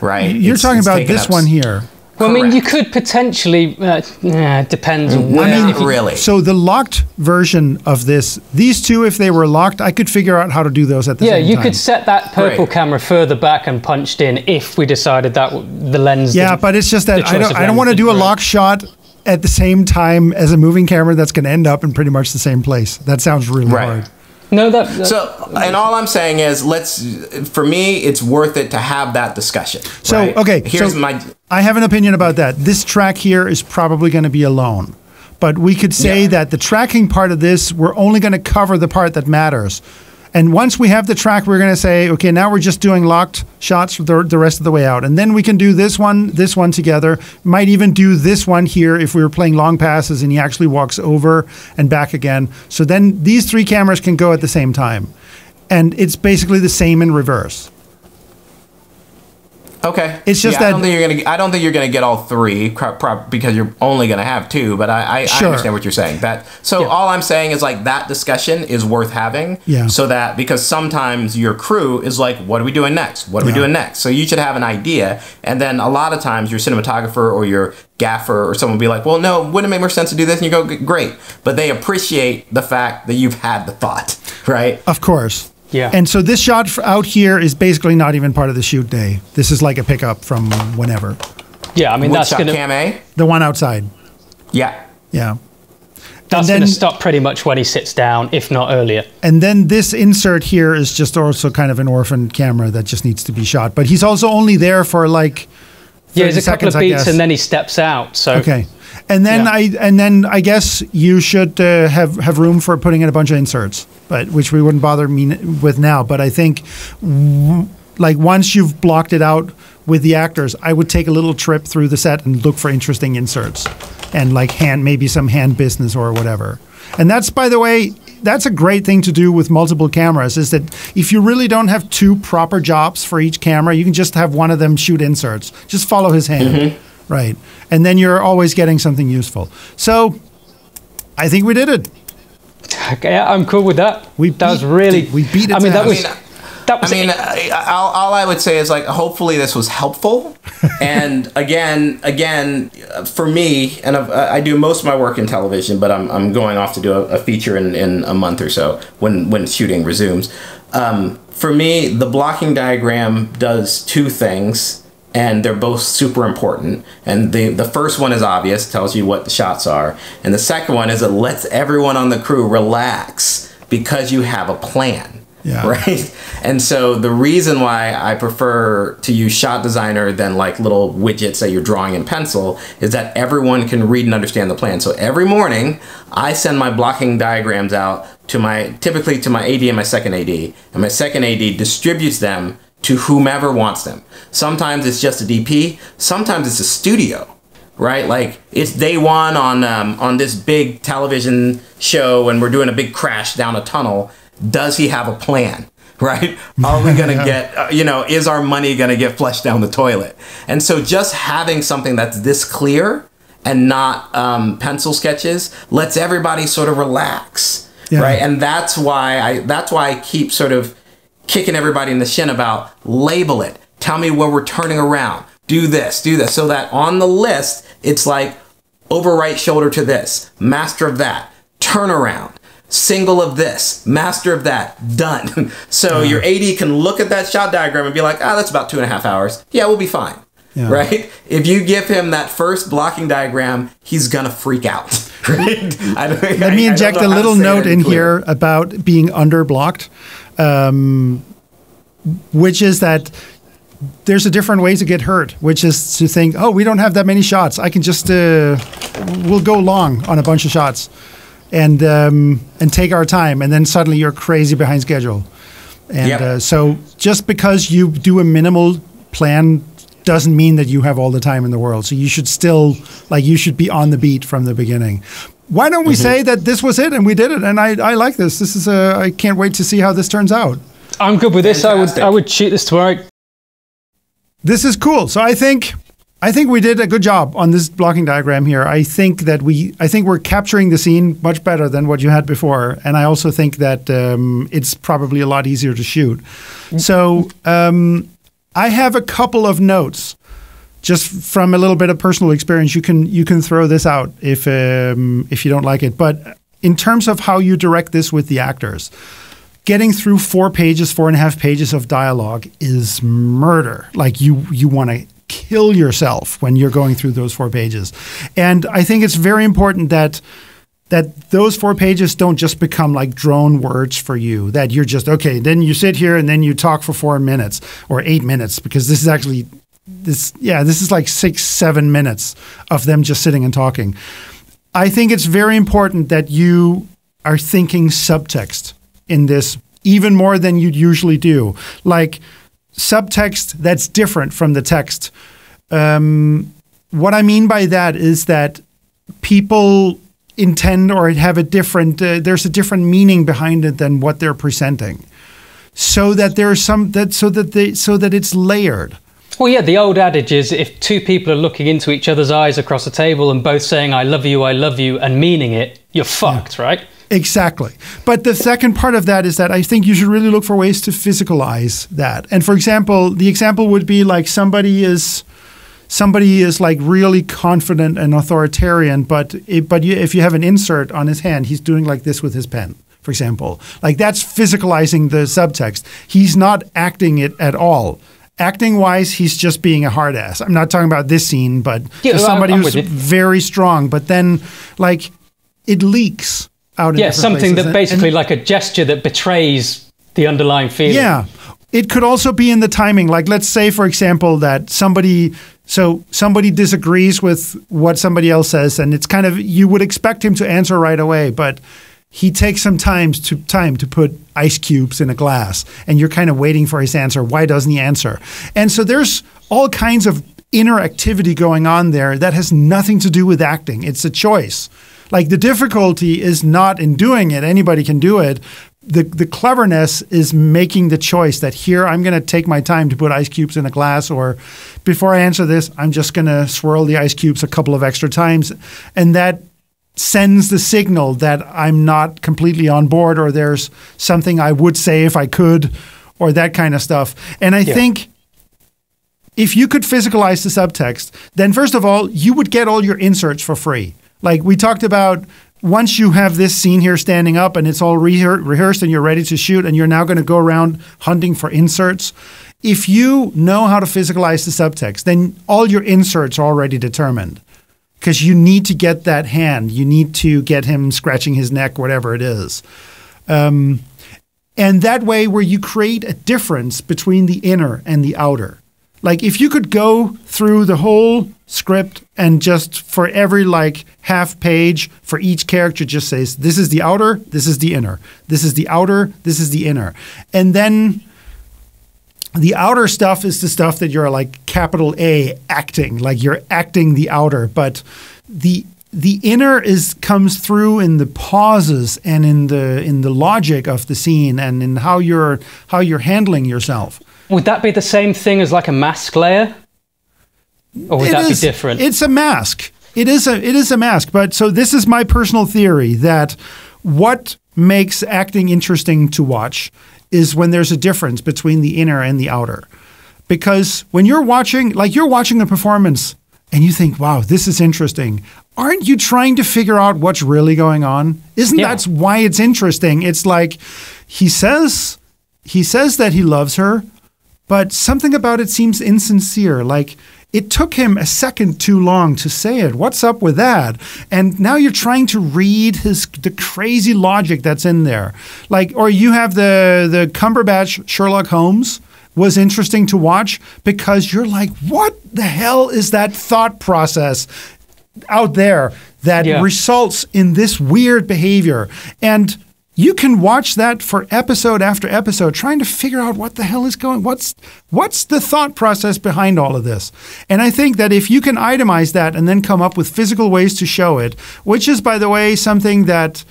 Right. You're It's- talking it's about this one here. Well, I mean, you could potentially. Uh, yeah, it depends. Well, where- not if you- really. So the locked version of this, these two, if they were locked, I could figure out how to do those at the Yeah, same you could set that purple Right. camera further back and punched in if we decided that the lens. Yeah, but it's just that I don't. I don't want to do a didn't lock shot at the same time as a moving camera that's going to end up in pretty much the same place. That sounds really Right. hard. No, that. that- So, and all I'm saying is, let's. For me, it's worth it to have that discussion. So right? okay, here's so my. I have an opinion about that. This track here is probably going to be alone, but we could say Yeah. that the tracking part of this, we're only going to cover the part that matters. And once we have the track, we're going to say, okay, now we're just doing locked shots the, the rest of the way out. And then we can do this one, this one together. Might even do this one here if we were playing long passes and he actually walks over and back again. So then these three cameras can go at the same time. And it's basically the same in reverse. Okay. It's just Yeah, I that- don't think you're gonna. I don't think you're gonna get all three, because you're only gonna have two. But I, I, I understand what you're saying. That. So all I'm saying is like that discussion is worth having. Yeah. So that because sometimes your crew is like, what are we doing next? What are we doing next? So you should have an idea, and then a lot of times your cinematographer or your gaffer or someone will be like, well, no, wouldn't it make more sense to do this? And you go, great. But they appreciate the fact that you've had the thought, right? Of course. Yeah. And so this shot out here is basically not even part of the shoot day. This is like a pickup from whenever. Yeah, I mean Which that's shot, gonna Cam A? The one outside. Yeah. Yeah. that's then- gonna stop pretty much when he sits down, if not earlier. And then this insert here is just also kind of an orphan camera that just needs to be shot. But he's also only there for like Yeah, 30 there's a couple seconds, of beats and then he steps out. So Okay. And then Yeah. I and then I guess you should uh, have have room for putting in a bunch of inserts, but which we wouldn't bother me with now. But I think w- like once you've blocked it out with the actors, I would take a little trip through the set and look for interesting inserts and like hand maybe some hand business or whatever. And that's by the way, that's a great thing to do with multiple cameras is that if you really don't have two proper jobs for each camera, you can just have one of them shoot inserts. Just follow his hand. Mm-hmm. Right. And then you're always getting something useful. So I think we did it. Okay, yeah, I'm cool with that. We that was really. we beat I mean, that was. I mean, that I was. I, I- all, all I would say is like, hopefully this was helpful. and again, again, uh, for me, and I've, I do most of my work in television, but I'm, I'm going off to do a, a feature in, in a month or so when when shooting resumes. Um, for me, the blocking diagram does two things, and they're both super important. And the the first one is obvious, tells you what the shots are, and the second one is it lets everyone on the crew relax because you have a plan Yeah. right? And so the reason why I prefer to use Shot Designer than like little widgets that you're drawing in pencil is that everyone can read and understand the plan. So every morning I send my blocking diagrams out to my typically to my AD and my second AD, and my second AD distributes them to whomever wants them. Sometimes it's just a DP, sometimes it's a studio right? Like it's day one on um, on this big television show, and we're doing a big crash down a tunnel. Does he have a plan? Right? Are we gonna get? Uh, you know, is our money gonna get flushed down the toilet? And so, just having something that's this clear and not um, pencil sketches lets everybody sort of relax, Yeah. right? And that's why I that's why I keep sort of kicking everybody in the shin about label it. Tell me where we're turning around. Do this, do this. So that on the list, it's like over right shoulder to this, master of that, turn around, single of this, master of that, done. so your AD can look at that shot diagram and be like, ah, that's about two and a half hours. Yeah, we'll be fine. Yeah. Right? If you give him that first blocking diagram, he's gonna freak out. Right? I don't, Let me inject a little note in here about being underblocked, um, which is that there's a different way to get hurt, which is to think, oh, we don't have that many shots. I can just, uh, we'll go long on a bunch of shots and, um, and take our time. And then suddenly you're crazy behind schedule. And Yep. uh, so just because you do a minimal plan doesn't mean that you have all the time in the world. So you should still, like, you should be on the beat from the beginning. Why don't we say that this was it and we did it? And I, I like this. This is a, I can't wait to see how this turns out. I'm good with this. I would. Fantastic. I would shoot this tomorrow. This is cool. So I think I think we did a good job on this blocking diagram here. I think that we I think we're capturing the scene much better than what you had before, and I also think that um, it's probably a lot easier to shoot. So um, I have a couple of notes. Just from a little bit of personal experience, you can you can throw this out if um, if you don't like it. But in terms of how you direct this with the actors, getting through four pages, four and a half pages of dialogue is murder. Like you you want to kill yourself when you're going through those four pages. And I think it's very important that that those four pages don't just become like drone words for you. That you're just okay, then you sit here and then you talk for four minutes or eight minutes because this is actually this yeah, this is like six, seven minutes of them just sitting and talking. I think it's very important that you are thinking subtext in this even more than you'd usually do. Like subtext that's different from the text. Um, what I mean by that is that people intend or have a different, uh, there's a different meaning behind it than what they're presenting. So that there's some that so that they so that it's layered. Well, yeah, the old adage is if two people are looking into each other's eyes across a table and both saying, I love you, I love you, and meaning it, you're fucked, right? Exactly. But the second part of that is that I think you should really look for ways to physicalize that. And for example, the example would be like somebody is somebody is like really confident and authoritarian, but it, but you, if you have an insert on his hand, he's doing like this with his pen, for example. Like that's physicalizing the subtext. He's not acting it at all. Acting wise, he's just being a hard ass. I'm not talking about this scene, but Yeah, just I'm- somebody I'm who's very strong. But then, like, it leaks out. Yeah, something places. that basically and- like a gesture that betrays the underlying feeling. yeah. It could also be in the timing. Like, let's say, for example, that somebody, so somebody disagrees with what somebody else says, and it's kind of, you would expect him to answer right away, but he takes some time to time to put ice cubes in a glass, and you're kind of waiting for his answer. Why doesn't he answer? And so there's all kinds of inner activity going on there that has nothing to do with acting. It's a choice. Like the difficulty is not in doing it. Anybody can do it. The the cleverness is making the choice that here I'm going to take my time to put ice cubes in a glass or before I answer this I'm just going to swirl the ice cubes a couple of extra times and that sends the signal that I'm not completely on board or there's something I would say if I could or that kind of stuff. And I think if you could physicalize the subtext, then first of all, you would get all your inserts for free. Like we talked about, once you have this scene here standing up and it's all rehe- rehearsed and you're ready to shoot, and you're now going to go around hunting for inserts. If you know how to physicalize the subtext, then all your inserts are already determined because you need to get that hand. You need to get him scratching his neck, whatever it is. Um, and that way, where you create a difference between the inner and the outer. Like if you could go through the whole script and just for every like half page for each character just says this is the outer, this is the inner, this is the outer, this is the inner, and then the outer stuff is the stuff that you're like capital A acting, like you're acting the outer, but the the inner is comes through in the pauses and in the in the logic of the scene and in how you're how you're handling yourself. Would that be the same thing as like a mask layer? Or would It that is- be different? It's a mask. It is a it is a mask. But so this is my personal theory that what makes acting interesting to watch is when there's a difference between the inner and the outer. Because when you're watching, like you're watching a performance and you think, wow, this is interesting. Aren't you trying to figure out what's really going on? Isn't Yeah. that why it's interesting? It's like he says he says that he loves her, but something about it seems insincere. Like it took him a second too long to say it. What's up with that? And now you're trying to read his the crazy logic that's in there. Like, or you have the the Cumberbatch Sherlock Holmes was interesting to watch because you're like, what the hell is that thought process out there that Yeah. results in this weird behavior? And you can watch that for episode after episode trying to figure out what the hell is going what's what's the thought process behind all of this? And i think that if you can itemize that and then come up with physical ways to show it which is by the way something that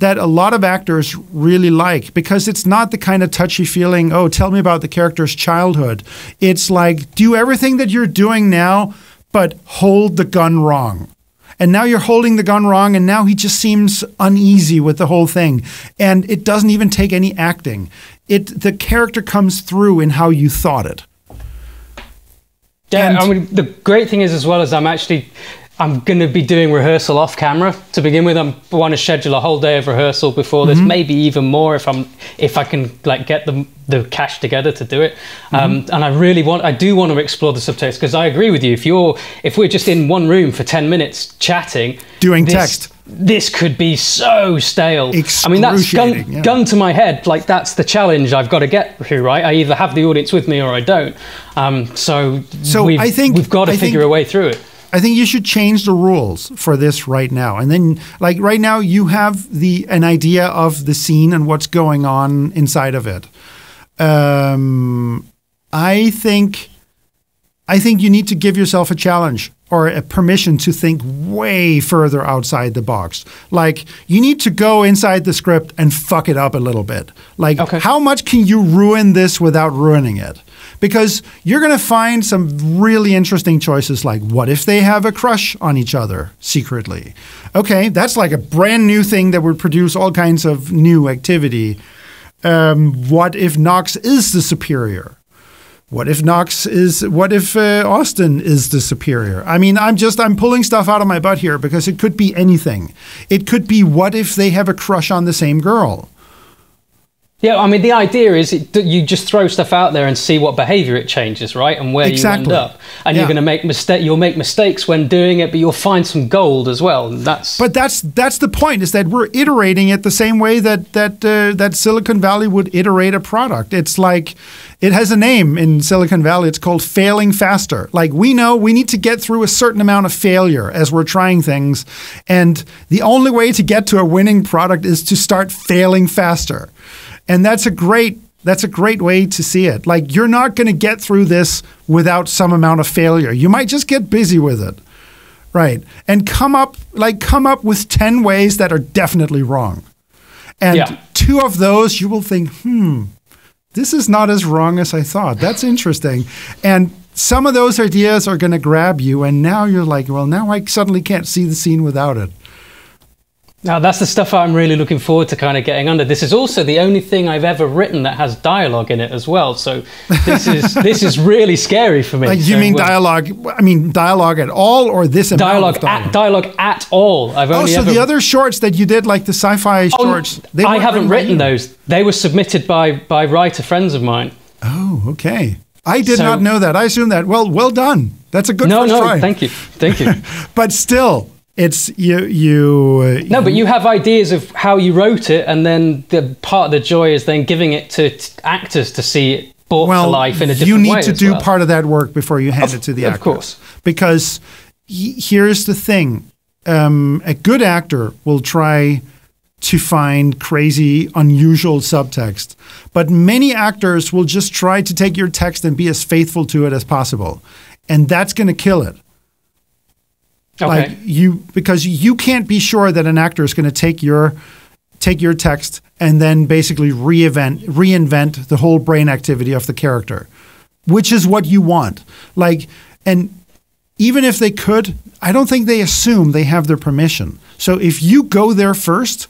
that a lot of actors really like because it's not the kind of touchy feeling oh tell me about the character's childhood. It's like do everything that you're doing now but hold the gun wrong and now you're holding the gun wrong and now he just seems uneasy with the whole thing. And it doesn't even take any acting. It the character comes through in how you thought it. Yeah, And- I mean, the great thing is as well as I'm actually I'm going to be doing rehearsal off camera to begin with. I'm, I want to schedule a whole day of rehearsal before Mm-hmm. this, maybe even more if I'm if I can like get the the cash together to do it. Mm-hmm. Um, and I really want I do want to explore the subtext because I agree with you. If you're if we're just in one room for ten minutes chatting, Doing this- text. This could be so stale. I mean, that's gun, yeah. gun to my head. Like that's the challenge I've got to get through. Right? I either have the audience with me or I don't. Um, so So we've, I think- we've got to I figure think- a way through it. I think you should change the rules for this right now. And then like right now you have the an idea of the scene and what's going on inside of it. Um, I think I think you need to give yourself a challenge or a permission to think way further outside the box. Like you need to go inside the script and fuck it up a little bit. Like Okay. how much can you ruin this without ruining it? Because you're going to find some really interesting choices like what if they have a crush on each other secretly? Okay, that's like a brand new thing that would produce all kinds of new activity. Um, what if Knox is the superior? What if Knox is? What if uh, Austin is the superior? I mean, I'm just I'm pulling stuff out of my butt here because it could be anything. It could be what if they have a crush on the same girl. Yeah, I mean, the idea is it, you just throw stuff out there and see what behavior it changes, right? And where Exactly. you end up. And Yeah. you're going to make mistake. You'll make mistakes when doing it, but you'll find some gold as well. And that's But that's that's the point is that we're iterating it the same way that that uh, that Silicon Valley would iterate a product. It's like it has a name in Silicon Valley. It's called failing faster. Like we know we need to get through a certain amount of failure as we're trying things, and the only way to get to a winning product is to start failing faster. And that's a great that's a great way to see it. Like you're not going to get through this without some amount of failure. You might just get busy with it. Right. And come up like come up with 10 ways that are definitely wrong. And Yeah. two of those you will think, "Hmm, this is not as wrong as I thought. That's interesting." And some of those ideas are going to grab you and now you're like, "Well, now I suddenly can't see the scene without it." Now that's the stuff I'm really looking forward to kind of getting under. This is also the only thing I've ever written that has dialogue in it as well. So this is this is really scary for me. Like, you So mean dialogue I mean dialogue at all or this dialogue of dialogue? at dialogue at all? I've Oh, so ever the other shorts that you did, like the sci-fi Oh, shorts, I haven't written those. They were submitted by by writer friends of mine. Oh, okay. I did So- not know that. I assume that. Well, well done. That's a good No, first no, try. thank you, thank you. But still, it's you. You. Uh, No, but you have ideas of how you wrote it, and then the part of the joy is then giving it to t- actors to see it brought well, to life in a different you need to do well. part of that work before you hand it to the actor. of course. Because he- here's the thing: um, a good actor will try to find crazy, unusual subtext, but many actors will just try to take your text and be as faithful to it as possible, and that's going to kill it. Okay. like you because you can't be sure that an actor is going to take your take your text and then basically reinvent reinvent the whole brain activity of the character which is what you want like and even if they could i don't think they assume they have their permission so if you go there first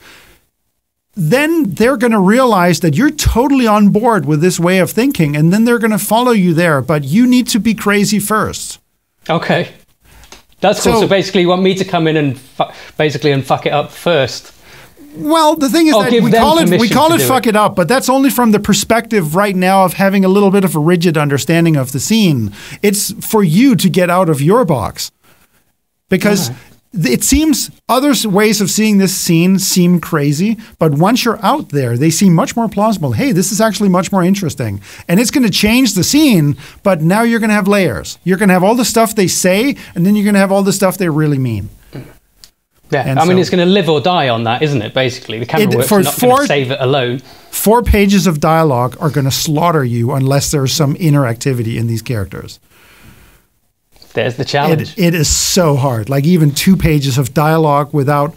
then they're going to realize that you're totally on board with this way of thinking and then they're going to follow you there but you need to be crazy first okay. That's cool. So- So, basically, you want me to come in and fu- basically and fuck it up first. Well, the thing is I'll that we call it we call it fuck it. it. up, but that's only from the perspective right now of having a little bit of a rigid understanding of the scene. It's for you to get out of your box because it seems other ways of seeing this scene seem crazy, but once you're out there, they seem much more plausible. Hey, this is actually much more interesting, and it's going to change the scene. But now you're going to have layers. You're going to have all the stuff they say, and then you're going to have all the stuff they really mean. Yeah, And I mean, so- it's going to live or die on that, isn't it? Basically, the camera It- work's for not going four- to save it alone. four pages of dialogue are going to slaughter you unless there's some inner activity in these characters. There's the challenge. It, it is so hard. Like even two pages of dialogue without.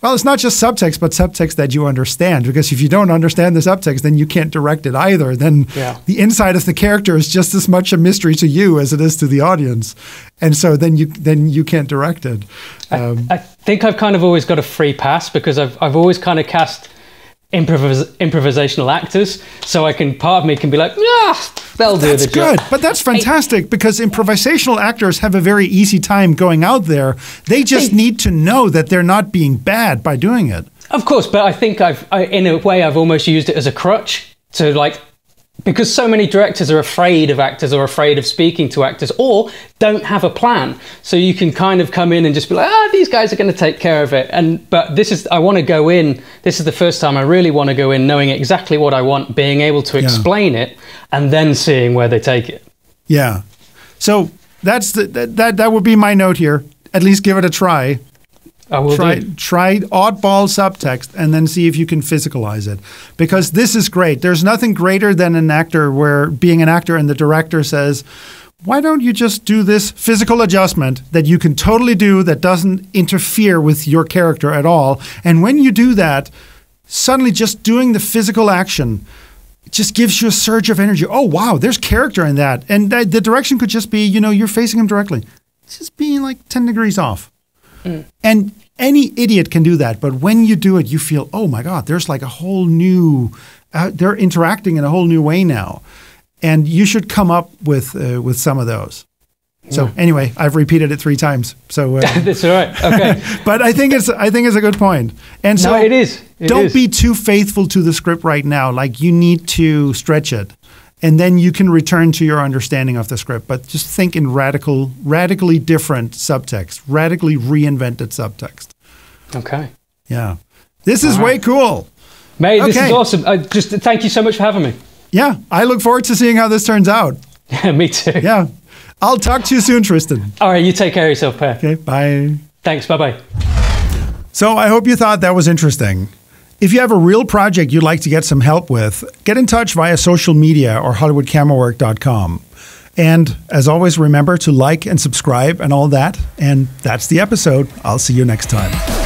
Well, it's not just subtext, but subtext that you understand. Because if you don't understand the subtext, then you can't direct it either. Then Yeah. the inside of the character is just as much a mystery to you as it is to the audience, and so then you then you can't direct it. Um, I think I've kind of always got a free pass because I've I've always kind of cast improvis- improvisational actors, so I can part of me can be like, yeah, they'll do That's the job. good, but that's fantastic because improvisational actors have a very easy time going out there. They just Hey. need to know that they're not being bad by doing it. Of course, but I think I've, I, in a way, I've almost used it as a crutch to like, because so many directors are afraid of actors or afraid of speaking to actors or don't have a plan. So you can kind of come in and just be like, ah, these guys are going to take care of it. And, but this is, I want to go in, this is the first time I really want to go in knowing exactly what I want, being able to explain it, and then seeing where they take it. Yeah. So that's the, that that would be my note here. At least give it a try. I will Try do. try oddball subtext and then see if you can physicalize it. Because this is great. There's nothing greater than an actor where being an actor and the director says, why don't you just do this physical adjustment that you can totally do that doesn't interfere with your character at all? And when you do that, suddenly just doing the physical action it just gives you a surge of energy. Oh wow, there's character in that, and that, the direction could just be, you know, you're facing him directly. It's just being like ten degrees off, mm. and any idiot can do that. But when you do it, you feel, oh my god, there's like a whole new. Uh, they're interacting in a whole new way now, and you should come up with uh, with some of those. So anyway, I've repeated it three times. So uh, That's all right. Okay. but I think it's I think it's a good point. And so No, it is. It don't is. be too faithful to the script right now. Like you need to stretch it. And then you can return to your understanding of the script, but just think in radical, radically different subtext, radically reinvented subtext. okay. Yeah, this is All way right. cool. Mate, this is awesome. Uh, just thank you so much for having me. Yeah, I look forward to seeing how this turns out. Yeah, me too. Yeah, I'll talk to you soon, Tristan. All right, you take care of yourself, Per. Okay, bye. Thanks. Bye bye. So I hope you thought that was interesting. If you have a real project you'd like to get some help with, get in touch via social media or HollywoodCameraWork.com. And as always, remember to like and subscribe and all that. And that's the episode. I'll see you next time.